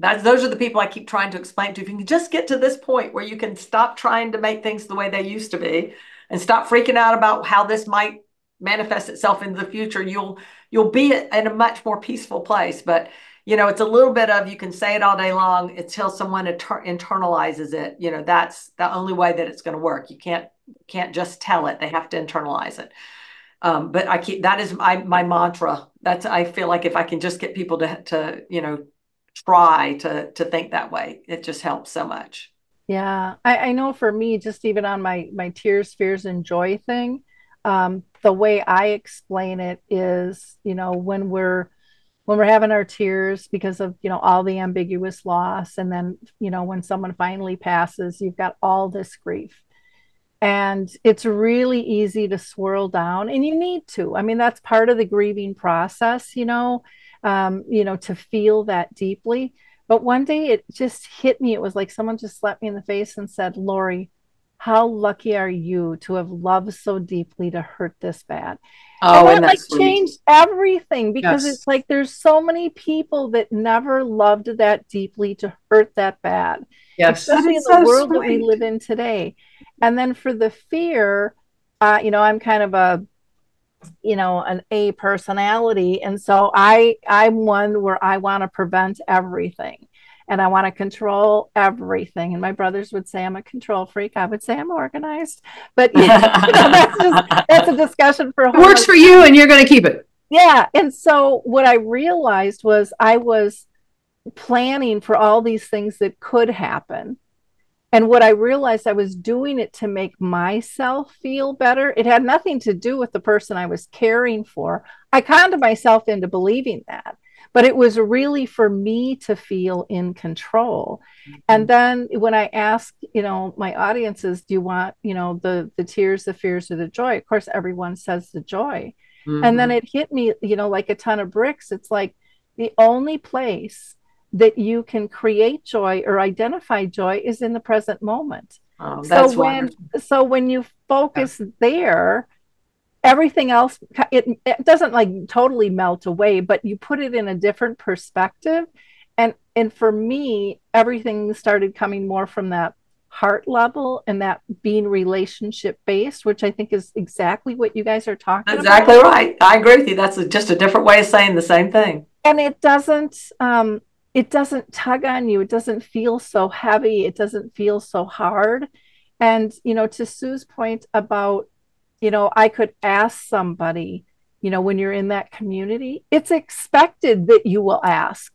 Speaker 4: That's those are the people I keep trying to explain to. If you can just get to this point where you can stop trying to make things the way they used to be and stop freaking out about how this might manifest itself in the future, you'll you'll be in a much more peaceful place. But you know, it's a little bit of you can say it all day long until someone inter- internalizes it. You know, that's the only way that it's going to work. You can't can't just tell it; they have to internalize it. Um, but I keep that is my my mantra. That's I feel like if I can just get people to to you know try to to think that way. It just helps so much.
Speaker 1: Yeah, I, I know for me, just even on my my tears, fears, and joy thing, um, the way I explain it is, you know, when we're when we're having our tears because of you know all the ambiguous loss, and then you know when someone finally passes, you've got all this grief, and it's really easy to swirl down, and you need to. I mean, that's part of the grieving process, you know um, you know, to feel that deeply. But one day it just hit me. It was like someone just slapped me in the face and said, Lori, how lucky are you to have loved so deeply to hurt this bad?
Speaker 4: Oh,
Speaker 1: and that like sweet. changed everything because yes. it's like there's so many people that never loved that deeply to hurt that bad.
Speaker 3: Yes,
Speaker 1: especially in the so world sweet. that we live in today. And then for the fear, uh, you know, I'm kind of a you know an a personality and so i i'm one where i want to prevent everything and i want to control everything. And my brothers would say i'm a control freak. I would say i'm organized. But you know, that's just that's a discussion for a
Speaker 3: it works for you and you're going to keep it.
Speaker 1: Yeah and so what i realized was i was planning for all these things that could happen. And what I realized, I was doing it to make myself feel better. It had nothing to do with the person I was caring for. I conned myself into believing that, but it was really for me to feel in control. Mm-hmm. And then when I ask, you know, my audiences, do you want, you know, the the tears, the fears, or the joy? Of course, everyone says the joy. Mm-hmm. And then it hit me, you know, like a ton of bricks. It's like the only place that you can create joy or identify joy is in the present moment.
Speaker 4: Oh, so when
Speaker 1: wonderful. so when you focus yeah. there, everything else it, it doesn't like totally melt away, but you put it in a different perspective. And and for me, everything started coming more from that heart level and that being relationship based, which I think is exactly what you guys are talking
Speaker 4: exactly
Speaker 1: about.
Speaker 4: Exactly right. I agree with you. That's a, just a different way of saying the same thing.
Speaker 1: And it doesn't um, it doesn't tug on you it doesn't feel so heavy it doesn't feel so hard and you know to sue's point about you know i could ask somebody you know when you're in that community it's expected that you will ask.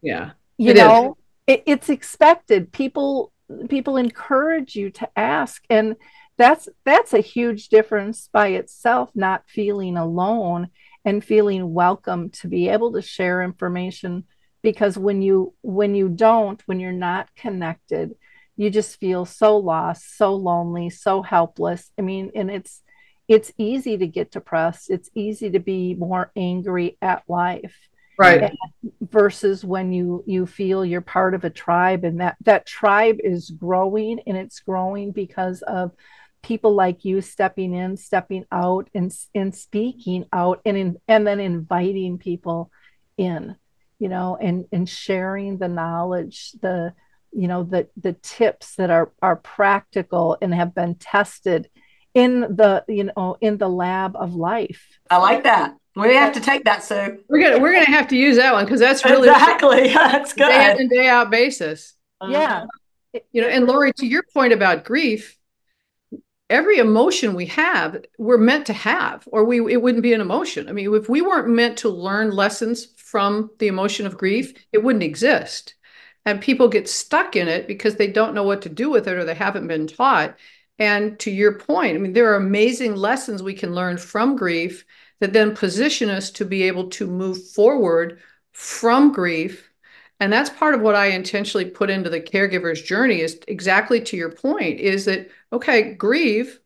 Speaker 3: Yeah
Speaker 1: you know it, it's expected. People people encourage you to ask and that's that's a huge difference by itself not feeling alone and feeling welcome to be able to share information because when you when you don't when you're not connected you just feel so lost so lonely so helpless. I mean and it's it's easy to get depressed. It's easy to be more angry at life.
Speaker 3: Right.
Speaker 1: Versus when you you feel you're part of a tribe and that that tribe is growing and it's growing because of people like you stepping in stepping out and and speaking out and in, and then inviting people in you know and and sharing the knowledge the you know the the tips that are are practical and have been tested in the you know in the lab of life.
Speaker 4: I like that. We have to take that so
Speaker 3: we're gonna we're gonna have to use that one because that's really
Speaker 4: exactly. That's good.
Speaker 3: day in and day out basis.
Speaker 1: Yeah. Uh-huh.
Speaker 3: You know and lori to your point about grief every emotion we have, we're meant to have, or we it wouldn't be an emotion. I mean, if we weren't meant to learn lessons from the emotion of grief, it wouldn't exist. And people get stuck in it because they don't know what to do with it or they haven't been taught. And to your point, I mean, there are amazing lessons we can learn from grief that then position us to be able to move forward from grief. And that's part of what I intentionally put into the caregiver's journey is exactly to your point is that, okay, grieve,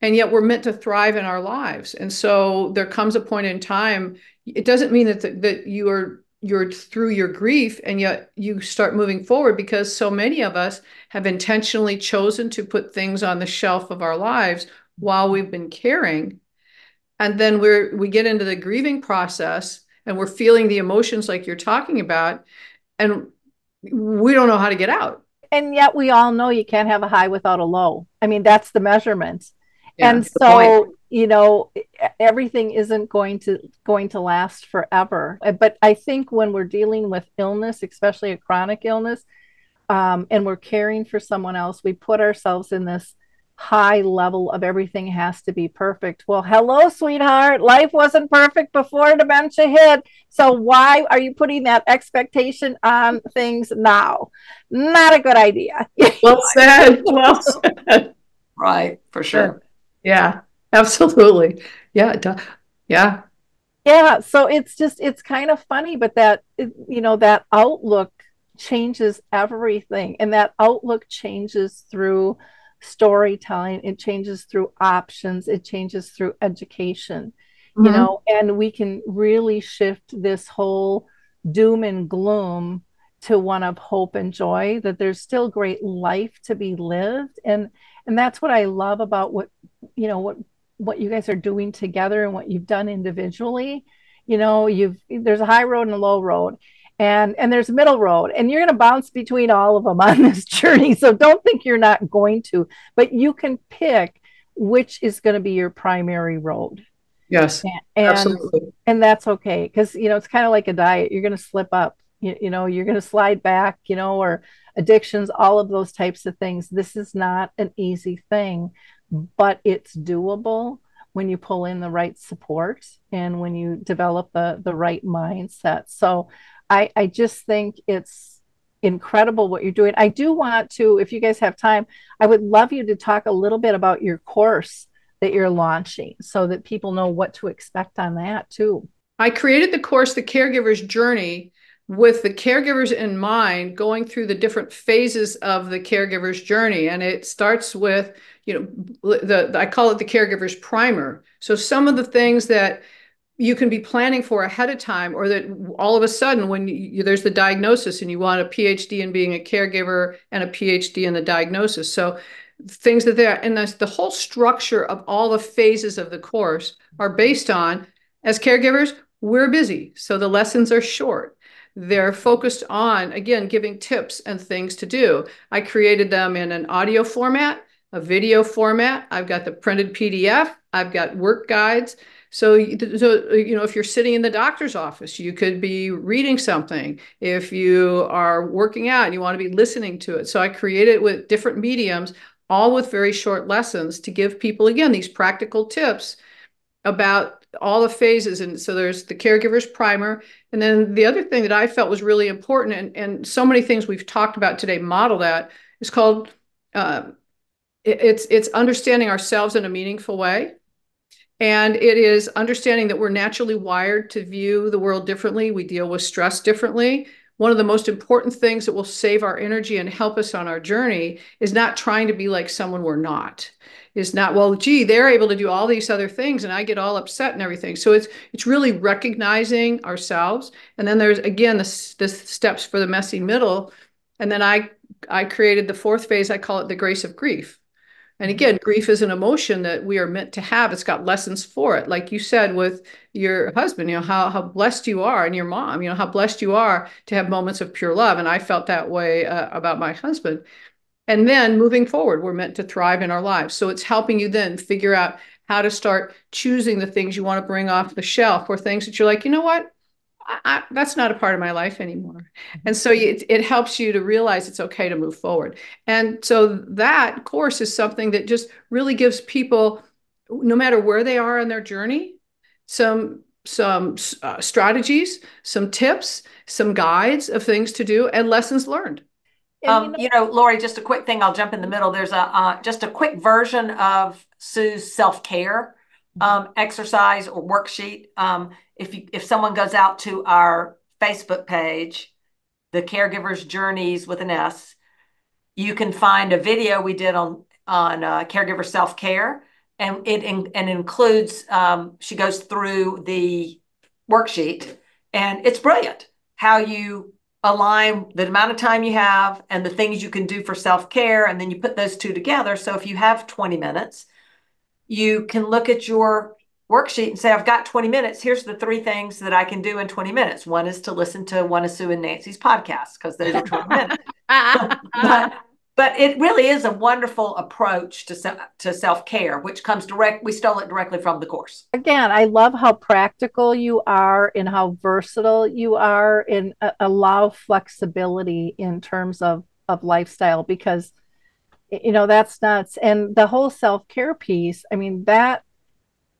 Speaker 3: and yet we're meant to thrive in our lives. And so there comes a point in time, it doesn't mean that, that you are you're through your grief and yet you start moving forward because so many of us have intentionally chosen to put things on the shelf of our lives while we've been caring. And then we're we get into the grieving process and we're feeling the emotions like you're talking about and we don't know how to get out.
Speaker 1: And yet we all know you can't have a high without a low. I mean that's the measurement. Yeah, and so. You know everything isn't going to going to last forever but i think when we're dealing with illness especially a chronic illness um, and we're caring for someone else we put ourselves in this high level of everything has to be perfect. Well, hello, sweetheart. Life wasn't perfect before dementia hit. So why are you putting that expectation on things now? Not a good idea.
Speaker 3: well said. Well said.
Speaker 4: Right, for sure.
Speaker 3: Yeah, absolutely. Yeah, yeah.
Speaker 1: Yeah, so it's just it's kind of funny, but that you know that outlook changes everything, and that outlook changes through storytelling it changes through options it changes through education mm-hmm. you know and we can really shift this whole doom and gloom to one of hope and joy that there's still great life to be lived and and that's what i love about what you know what what you guys are doing together and what you've done individually you know you've there's a high road and a low road and and there's a middle road and you're going to bounce between all of them on this journey so don't think you're not going to but you can pick which is going to be your primary road.
Speaker 3: Yes
Speaker 1: and, absolutely. and that's okay because you know it's kind of like a diet you're going to slip up you, you know you're going to slide back you know or addictions all of those types of things. This is not an easy thing but it's doable when you pull in the right support and when you develop the the right mindset so I, I just think it's incredible what you're doing. I do want to, if you guys have time, I would love you to talk a little bit about your course that you're launching so that people know what to expect on that too.
Speaker 3: I created the course, The Caregiver's Journey, with the caregivers in mind, going through the different phases of the caregiver's journey. And it starts with, you know, the, the I call it the caregiver's primer. So some of the things that you can be planning for ahead of time or that all of a sudden when you, there's the diagnosis and you want a phd in being a caregiver and a phd in the diagnosis so things that there and the, the whole structure of all the phases of the course are based on as caregivers we're busy so the lessons are short they're focused on again giving tips and things to do i created them in an audio format a video format i've got the printed pdf i've got work guides so, so, uh, you know, if you're sitting in the doctor's office, you could be reading something. If you are working out and you want to be listening to it. So I created with different mediums, all with very short lessons to give people, again, these practical tips about all the phases. And so there's the caregiver's primer. And then the other thing that I felt was really important, and, and so many things we've talked about today model that, is called uh, it, it's it's understanding ourselves in a meaningful way. And it is understanding that we're naturally wired to view the world differently. We deal with stress differently. One of the most important things that will save our energy and help us on our journey is not trying to be like someone we're not. Is not, well, gee, they're able to do all these other things and I get all upset and everything. So it's it's really recognizing ourselves. And then there's again the, the steps for the messy middle. And then I I created the fourth phase, I call it the grace of grief and again, grief is an emotion that we are meant to have. It's got lessons for it. Like you said with your husband, you know, how, how blessed you are and your mom, you know, how blessed you are to have moments of pure love. And I felt that way uh, about my husband. And then moving forward, we're meant to thrive in our lives. So it's helping you then figure out how to start choosing the things you want to bring off the shelf or things that you're like, you know what? I, that's not a part of my life anymore. And so it, it helps you to realize it's okay to move forward. And so that course is something that just really gives people, no matter where they are on their journey, some some uh, strategies, some tips, some guides of things to do, and lessons learned.
Speaker 4: Um, you know, Lori, just a quick thing. I'll jump in the middle. There's a uh, just a quick version of Sue's self care um, exercise or worksheet. Um, if you, if someone goes out to our Facebook page, the Caregiver's Journeys with an S, you can find a video we did on on uh, caregiver self care, and it in, and includes. Um, she goes through the worksheet, and it's brilliant how you align the amount of time you have and the things you can do for self care, and then you put those two together. So if you have twenty minutes you can look at your worksheet and say, I've got 20 minutes. Here's the three things that I can do in 20 minutes. One is to listen to one of Sue and Nancy's podcasts because those are 20 minutes. but, but it really is a wonderful approach to, to self-care, which comes direct. We stole it directly from the course.
Speaker 1: Again, I love how practical you are and how versatile you are and uh, allow flexibility in terms of, of lifestyle because – you know that's nuts and the whole self-care piece i mean that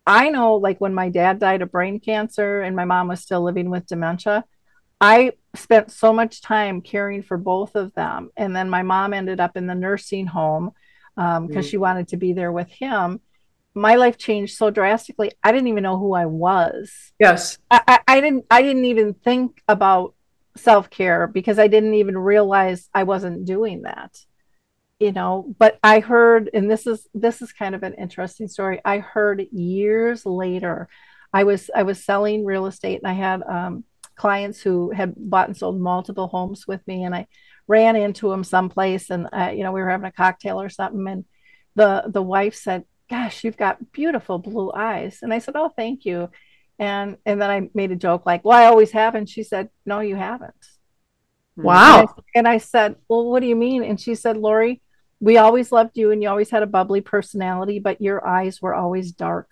Speaker 1: i know like when my dad died of brain cancer and my mom was still living with dementia i spent so much time caring for both of them. And then my mom ended up in the nursing home because um, mm-hmm. she wanted to be there with him. My life changed so drastically i didn't even know who i was.
Speaker 3: Yes.
Speaker 1: I, I, I didn't i didn't even think about self-care because i didn't even realize i wasn't doing that you know? But i heard and this is this is kind of an interesting story. I heard years later i was i was selling real estate and i had um, clients who had bought and sold multiple homes with me and i ran into them someplace and uh, you know we were having a cocktail or something and the the wife said gosh you've got beautiful blue eyes and i said oh thank you and and then i made a joke like well i always have and she said no you haven't
Speaker 3: wow
Speaker 1: and I, and I said well what do you mean and she said lori we always loved you and you always had a bubbly personality, but your eyes were always dark.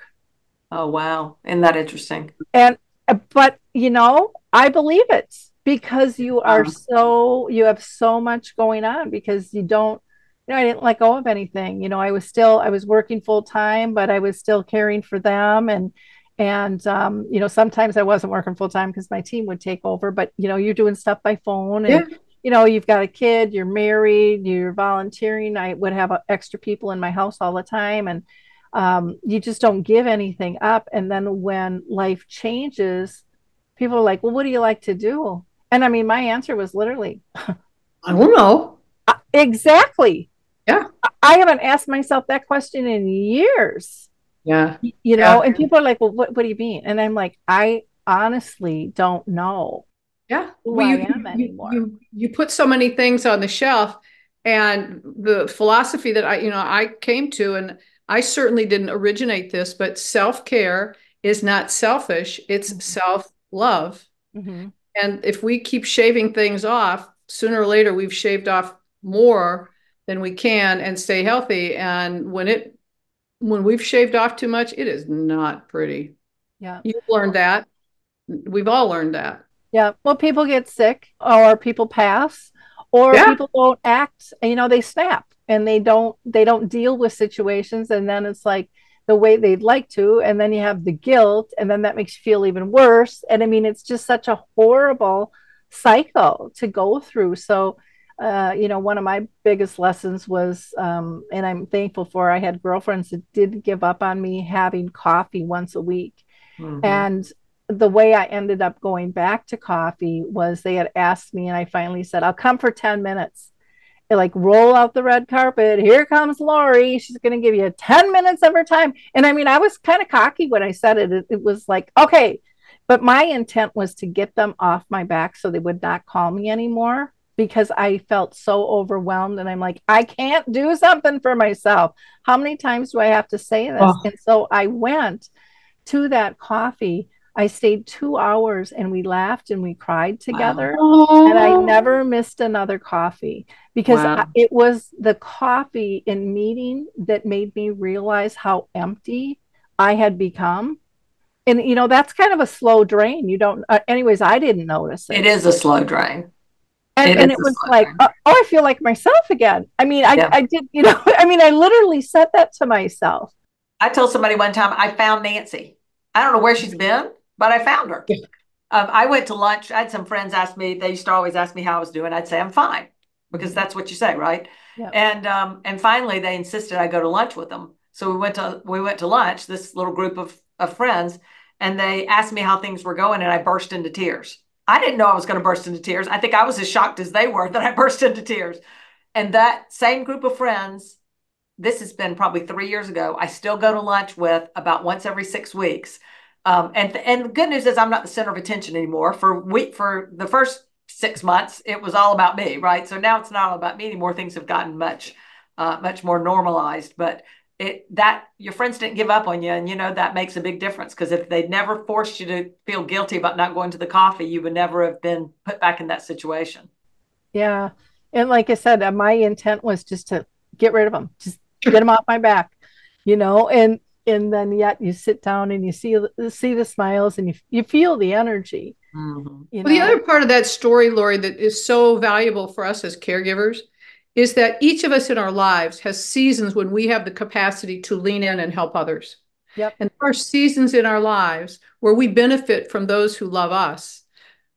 Speaker 4: Oh, wow. Isn't that interesting?
Speaker 1: And, uh, but you know, I believe it because you are so, you have so much going on because you don't, you know, I didn't let go of anything. You know, I was still, I was working full time, but I was still caring for them. And, and, um, you know, sometimes I wasn't working full time because my team would take over, but, you know, you're doing stuff by phone and, yeah you know, you've got a kid, you're married, you're volunteering. I would have extra people in my house all the time, and um, you just don't give anything up. And then when life changes, people are like, "Well, what do you like to do?" And I mean, my answer was literally,
Speaker 3: "I don't know."
Speaker 1: Uh, exactly.
Speaker 3: Yeah.
Speaker 1: I haven't asked myself that question in years.
Speaker 3: Yeah.
Speaker 1: You know, yeah. and people are like, "Well, what, what do you mean?" And I'm like, "I honestly don't know."
Speaker 3: yeah
Speaker 1: well, I you, am anymore.
Speaker 3: You, you put so many things on the shelf and the philosophy that I, you know, I came to, and I certainly didn't originate this, but self-care is not selfish, it's mm-hmm. Self-love. Mm-hmm. And if we keep shaving things off, sooner or later we've shaved off more than we can and stay healthy. And when it when we've shaved off too much, it is not pretty.
Speaker 1: Yeah.
Speaker 3: You've learned that. We've all learned that.
Speaker 1: Yeah. Well, people get sick or people pass or yeah. people don't act, And you know, they snap and they don't they don't deal with situations and then it's like the way they'd like to and then you have the guilt and then that makes you feel even worse and i mean it's just such a horrible cycle to go through so uh, you know one of my biggest lessons was um, and i'm thankful for i had girlfriends that didn't give up on me having coffee once a week mm-hmm. and the way I ended up going back to coffee was they had asked me, and I finally said, I'll come for 10 minutes. They like roll out the red carpet. Here comes Lori. She's going to give you 10 minutes of her time. And I mean, I was kind of cocky when I said it. it. It was like, okay. But my intent was to get them off my back so they would not call me anymore because I felt so overwhelmed. And I'm like, I can't do something for myself. How many times do I have to say this? Oh. And so I went to that coffee I stayed two hours and we laughed and we cried together. Wow. And I never missed another coffee because wow. I, it was the coffee in meeting that made me realize how empty I had become. and you know that's kind of a slow drain. You don't. Uh, anyways, I didn't notice it.
Speaker 4: It is a slow drain.
Speaker 1: and
Speaker 4: it
Speaker 1: and it was like, uh, oh, I feel like myself again. I mean, I
Speaker 4: Yeah.
Speaker 1: I did. You know, I mean, I literally said that to myself.
Speaker 4: I told somebody one time I found Nancy. I don't know where she's been, but I found her. Um, I went to lunch. I had some friends ask me. They used to always ask me how I was doing. I'd say I'm fine because that's what you say, right?
Speaker 1: Yeah.
Speaker 4: And um, and finally they insisted I go to lunch with them. So we went to we went to lunch. This little group of of friends, and they asked me how things were going, and I burst into tears. I didn't know I was going to burst into tears. I think I was as shocked as they were that I burst into tears. And that same group of friends this has been probably three years ago. I still go to lunch with about once every six weeks. Um, and and the good news is I'm not the center of attention anymore. For week for the first six months, it was all about me, right? So now it's not all about me anymore. Things have gotten much uh, much more normalized. But it that your friends didn't give up on you, and you know that makes a big difference because if they'd never forced you to feel guilty about not going to the coffee, you would never have been put back in that situation.
Speaker 1: Yeah, and like I said, uh, my intent was just to get rid of them, just get them off my back, you know. And and then yet you sit down and you see see the smiles and you you feel the energy.
Speaker 4: Mhm.
Speaker 1: You
Speaker 3: Well, the other part of that story, Lori, that is so valuable for us as caregivers is that each of us in our lives has seasons when we have the capacity to lean in and help others.
Speaker 1: Yep.
Speaker 3: And there are seasons in our lives where we benefit from those who love us,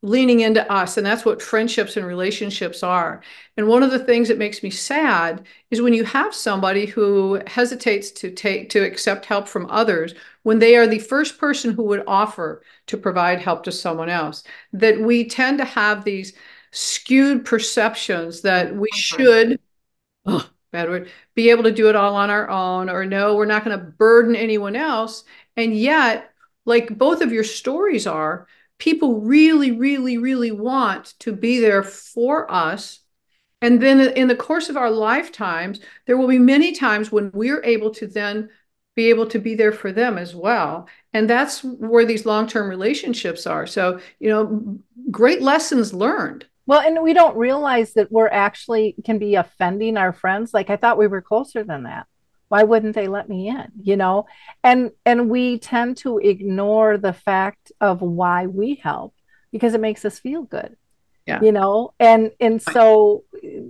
Speaker 3: leaning into us. And that's what friendships and relationships are. And one of the things that makes me sad is when you have somebody who hesitates to take to accept help from others when they are the first person who would offer to provide help to someone else. That we tend to have these skewed perceptions that we uh-huh. should oh, bad word, be able to do it all on our own, or no, we're not going to burden anyone else. And yet, like both of your stories are, people really, really, really want to be there for us. And then in the course of our lifetimes, there will be many times when we're able to then be able to be there for them as well. And that's where these long term relationships are. So, you know, great lessons learned.
Speaker 1: Well, and we don't realize that we're actually can be offending our friends. Like I thought we were closer than that. Why wouldn't they let me in? You know, and and we tend to ignore the fact of why we help because it makes us feel good.
Speaker 3: Yeah.
Speaker 1: You know, and and so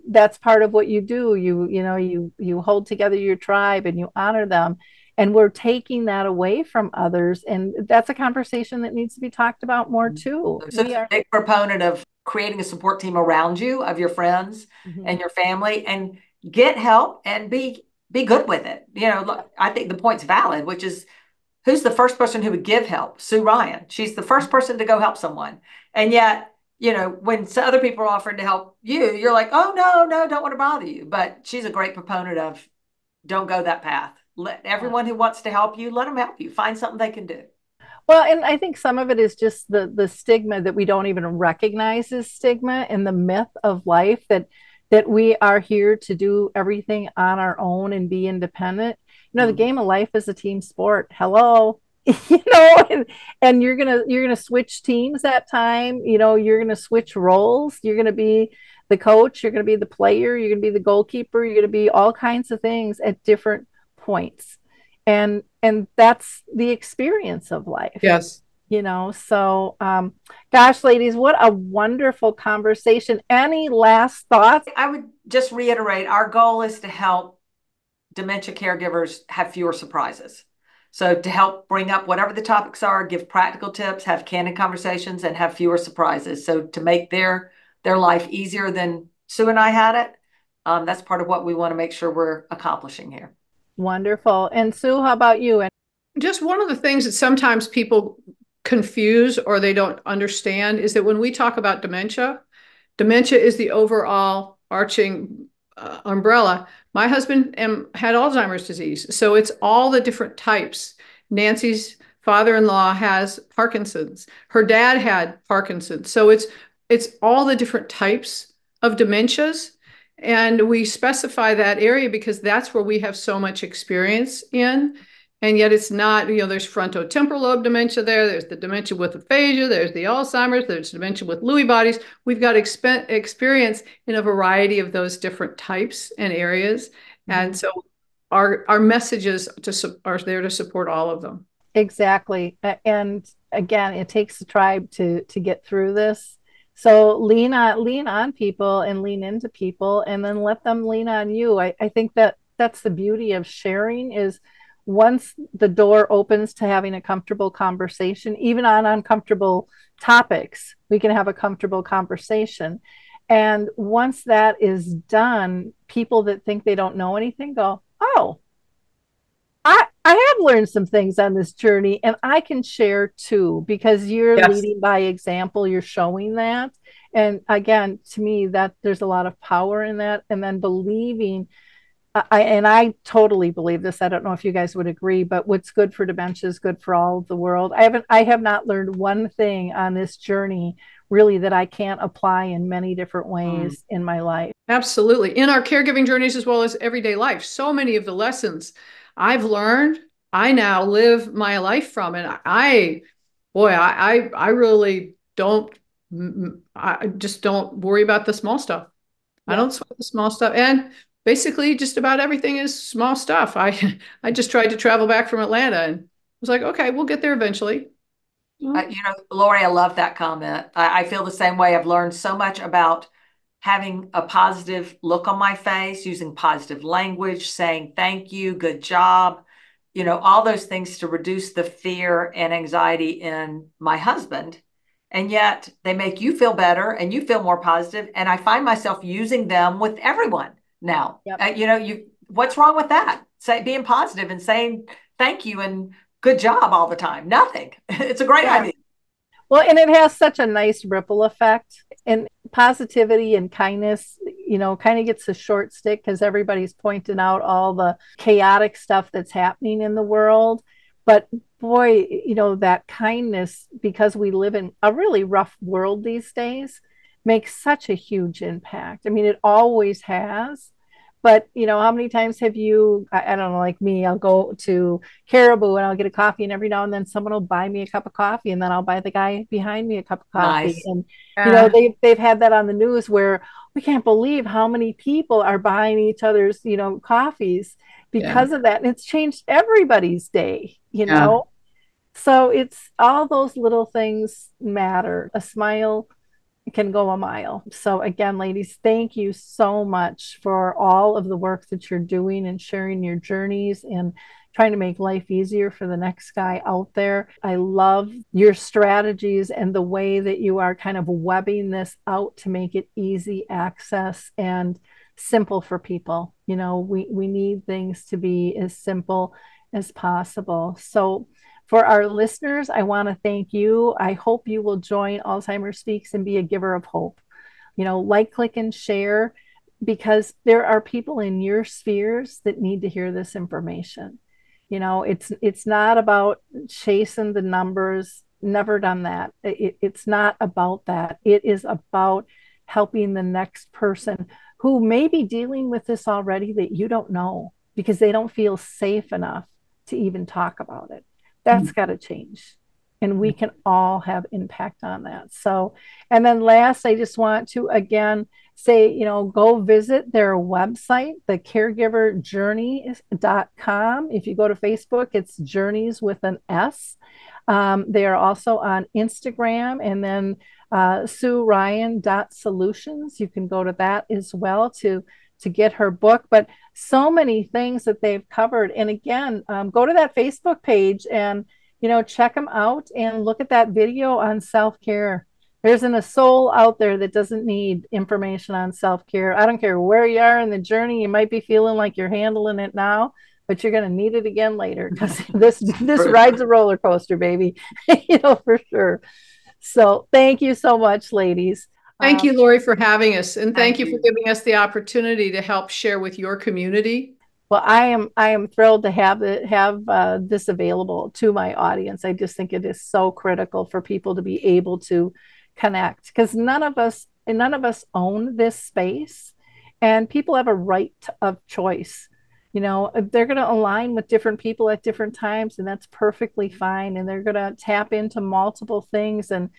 Speaker 1: that's part of what you do. You you know you you hold together your tribe and you honor them. And we're taking that away from others, and that's a conversation that needs to be talked about more too.
Speaker 4: So
Speaker 1: We
Speaker 4: I'm a big proponent of creating a support team around you of your friends
Speaker 1: Mhm.
Speaker 4: and your family and get help and be be good with it. You know, look, I think the point's valid, which is who's the first person who would give help? Sue Ryan. She's the first person to go help someone. And yet, you know, when other people are offering to help you, you're like, oh no, no, don't want to bother you. But she's a great proponent of don't go that path. Let everyone who wants to help you, let them help you. Find something they can do.
Speaker 1: Well, and I think some of it is just the the stigma that we don't even recognize as stigma and the myth of life that that we are here to do everything on our own and be independent. You know, the
Speaker 4: Mhm.
Speaker 1: game of life is a team sport. Hello. you know, and, and you're gonna you're gonna switch teams that time. You know, you're gonna switch roles. You're gonna be the coach, you're gonna be the player, you're gonna be the goalkeeper, you're gonna be all kinds of things at different points. And and that's the experience of life
Speaker 3: Yes.
Speaker 1: You know so um gosh ladies what a wonderful conversation any last thoughts
Speaker 4: I would just reiterate our goal is to help dementia caregivers have fewer surprises. So, to help bring up whatever the topics are, give practical tips, have candid conversations, and have fewer surprises. So, to make their their life easier than Sue and I had it, um, that's part of what we want to make sure we're accomplishing here.
Speaker 1: wonderful and sue how about you and
Speaker 3: Just one of the things that sometimes people confuse or they don't understand is that when we talk about dementia, dementia is the overall arching uh, umbrella. My husband um, had Alzheimer's disease, so it's all the different types. Nancy's father-in-law has Parkinson's. Her dad had Parkinson's, so it's it's all the different types of dementias. And we specify that area because that's where we have so much experience in. And yet it's not, you know, there's frontotemporal lobe dementia there, there's the dementia with aphasia, there's the Alzheimer's, there's dementia with Lewy bodies. We've got expe- experience in a variety of those different types and areas. And mm-hmm. so our our messages to su- are there to support all of them.
Speaker 1: Exactly. And again, it takes a tribe to to get through this. So lean on lean on people and lean into people and then let them lean on you. I, I think that that's the beauty of sharing is once the door opens to having a comfortable conversation, even on uncomfortable topics, we can have a comfortable conversation. And once that is done, people that think they don't know anything go, oh, I, I have learned some things on this journey and I can share too because you're yes. leading by example, you're showing that. And again, to me, that there's a lot of power in that. And then believing, I, and I totally believe this. I don't know if you guys would agree, but what's good for dementia is good for all of the world. I haven't, I have not learned one thing on this journey really that I can't apply in many different ways mm. in my life.
Speaker 3: Absolutely. In our caregiving journeys as well as everyday life. So many of the lessons I've learned, I now live my life from. And I, boy, I, I, I really don't, I just don't worry about the small stuff. I don't sweat the small stuff. And basically just about everything is small stuff. I, I just tried to travel back from Atlanta and was like, okay, we'll get there eventually.
Speaker 4: Uh, you know, Lori, I love that comment. I, I, feel the same way. I've learned so much about having a positive look on my face, using positive language, saying thank you, good job, you know, all those things to reduce the fear and anxiety in my husband. And yet they make you feel better and you feel more positive. And I find myself using them with everyone now. Yep. Uh, you know, you what's wrong with that? Say being positive and saying thank you and good job all the time. Nothing. It's a great yeah. idea.
Speaker 1: Well, and it has such a nice ripple effect. And positivity and kindness, you know, kind of gets a short stick because everybody's pointing out all the chaotic stuff that's happening in the world. But boy, you know, that kindness, because we live in a really rough world these days, makes such a huge impact. I mean, it always has. But you know, how many times have you? I, I, don't know, like me, I'll go to Caribou and I'll get a coffee, and every now and then someone will buy me a cup of coffee, and then I'll buy the guy behind me a cup of coffee. Nice. And yeah. you know, they they've had that on the news where we can't believe how many people are buying each other's you know coffees because yeah. of that, and it's changed everybody's day. You yeah. know, so it's all those little things matter. A smile can go a mile. So, again, ladies, thank you so much for all of the work that you're doing and sharing your journeys and trying to make life easier for the next guy out there. I love your strategies and the way that you are kind of webbing this out to make it easy access and simple for people. You know, we, we need things to be as simple as possible. So, for our listeners, I want to thank you. I hope you will join Alzheimer's Speaks and be a giver of hope. You know, like, click, and share because there are people in your spheres that need to hear this information. You know, it's it's not about chasing the numbers. Never done that. It, it's not about that. It is about helping the next person who may be dealing with this already that you don't know because they don't feel safe enough to even talk about it. That's mm-hmm. got to change. And we can all have impact on that. So, and then last, I just want to again say, you know, go visit their website, the caregiverjourney.com. If you go to Facebook, it's journeys with an S. Um, they are also on Instagram and then uh, Sue Ryan solutions. You can go to that as well to to get her book. But so many things that they've covered. And again, um, go to that Facebook page and you know check them out and look at that video on self care. There isn't a soul out there that doesn't need information on self care. I don't care where you are in the journey. You might be feeling like you're handling it now, but you're going to need it again later because this this ride's a roller coaster, baby. you know for sure. So thank you so much, ladies.
Speaker 3: Thank you, um, Lori, for having us. And thank, thank you for giving us the opportunity to help share with your community.
Speaker 1: Well, I am I am thrilled to have it have uh, this available to my audience. I just think it is so critical for people to be able to connect because none of us none of us own this space, and people have a right of choice. You know, they're going to align with different people at different times, and that's perfectly fine. And they're going to tap into multiple things and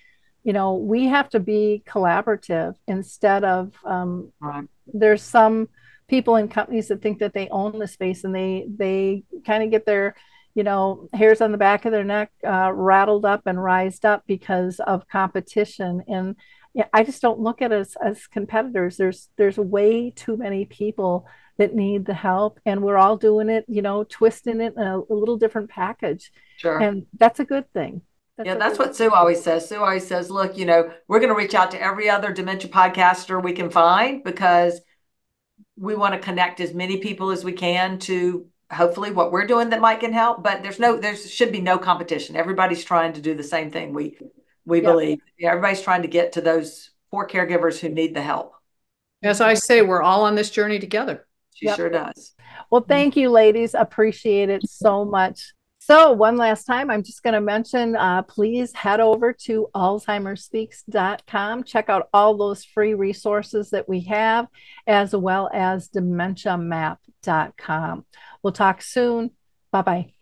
Speaker 1: you know we have to be collaborative instead of um, right. there's some people in companies that think that they own the space and they they kind of get their you know, hairs on the back of their neck uh, rattled up and rised up because of competition. And yeah, I just don't look at us as competitors. There's there's way too many people that need the help, and we're all doing it, you know, twisting it in a, a little different package.
Speaker 4: Sure.
Speaker 1: And that's a good thing.
Speaker 4: That's yeah, that's what Sue always says. Sue always says, look, you know, we're going to reach out to every other dementia podcaster we can find because we want to connect as many people as we can to hopefully what we're doing that might can help. But there's no there should be no competition. Everybody's trying to do the same thing we we yep. believe. Everybody's trying to get to those poor caregivers who need the help.
Speaker 3: As i say we're all on this journey together.
Speaker 4: She yep. sure does.
Speaker 1: Well thank you ladies. Appreciate it so much so, one last time, I'm just going to mention uh, please head over to alzheimerspeaks.com. Check out all those free resources that we have, as well as dementiamap.com. We'll talk soon. Bye bye.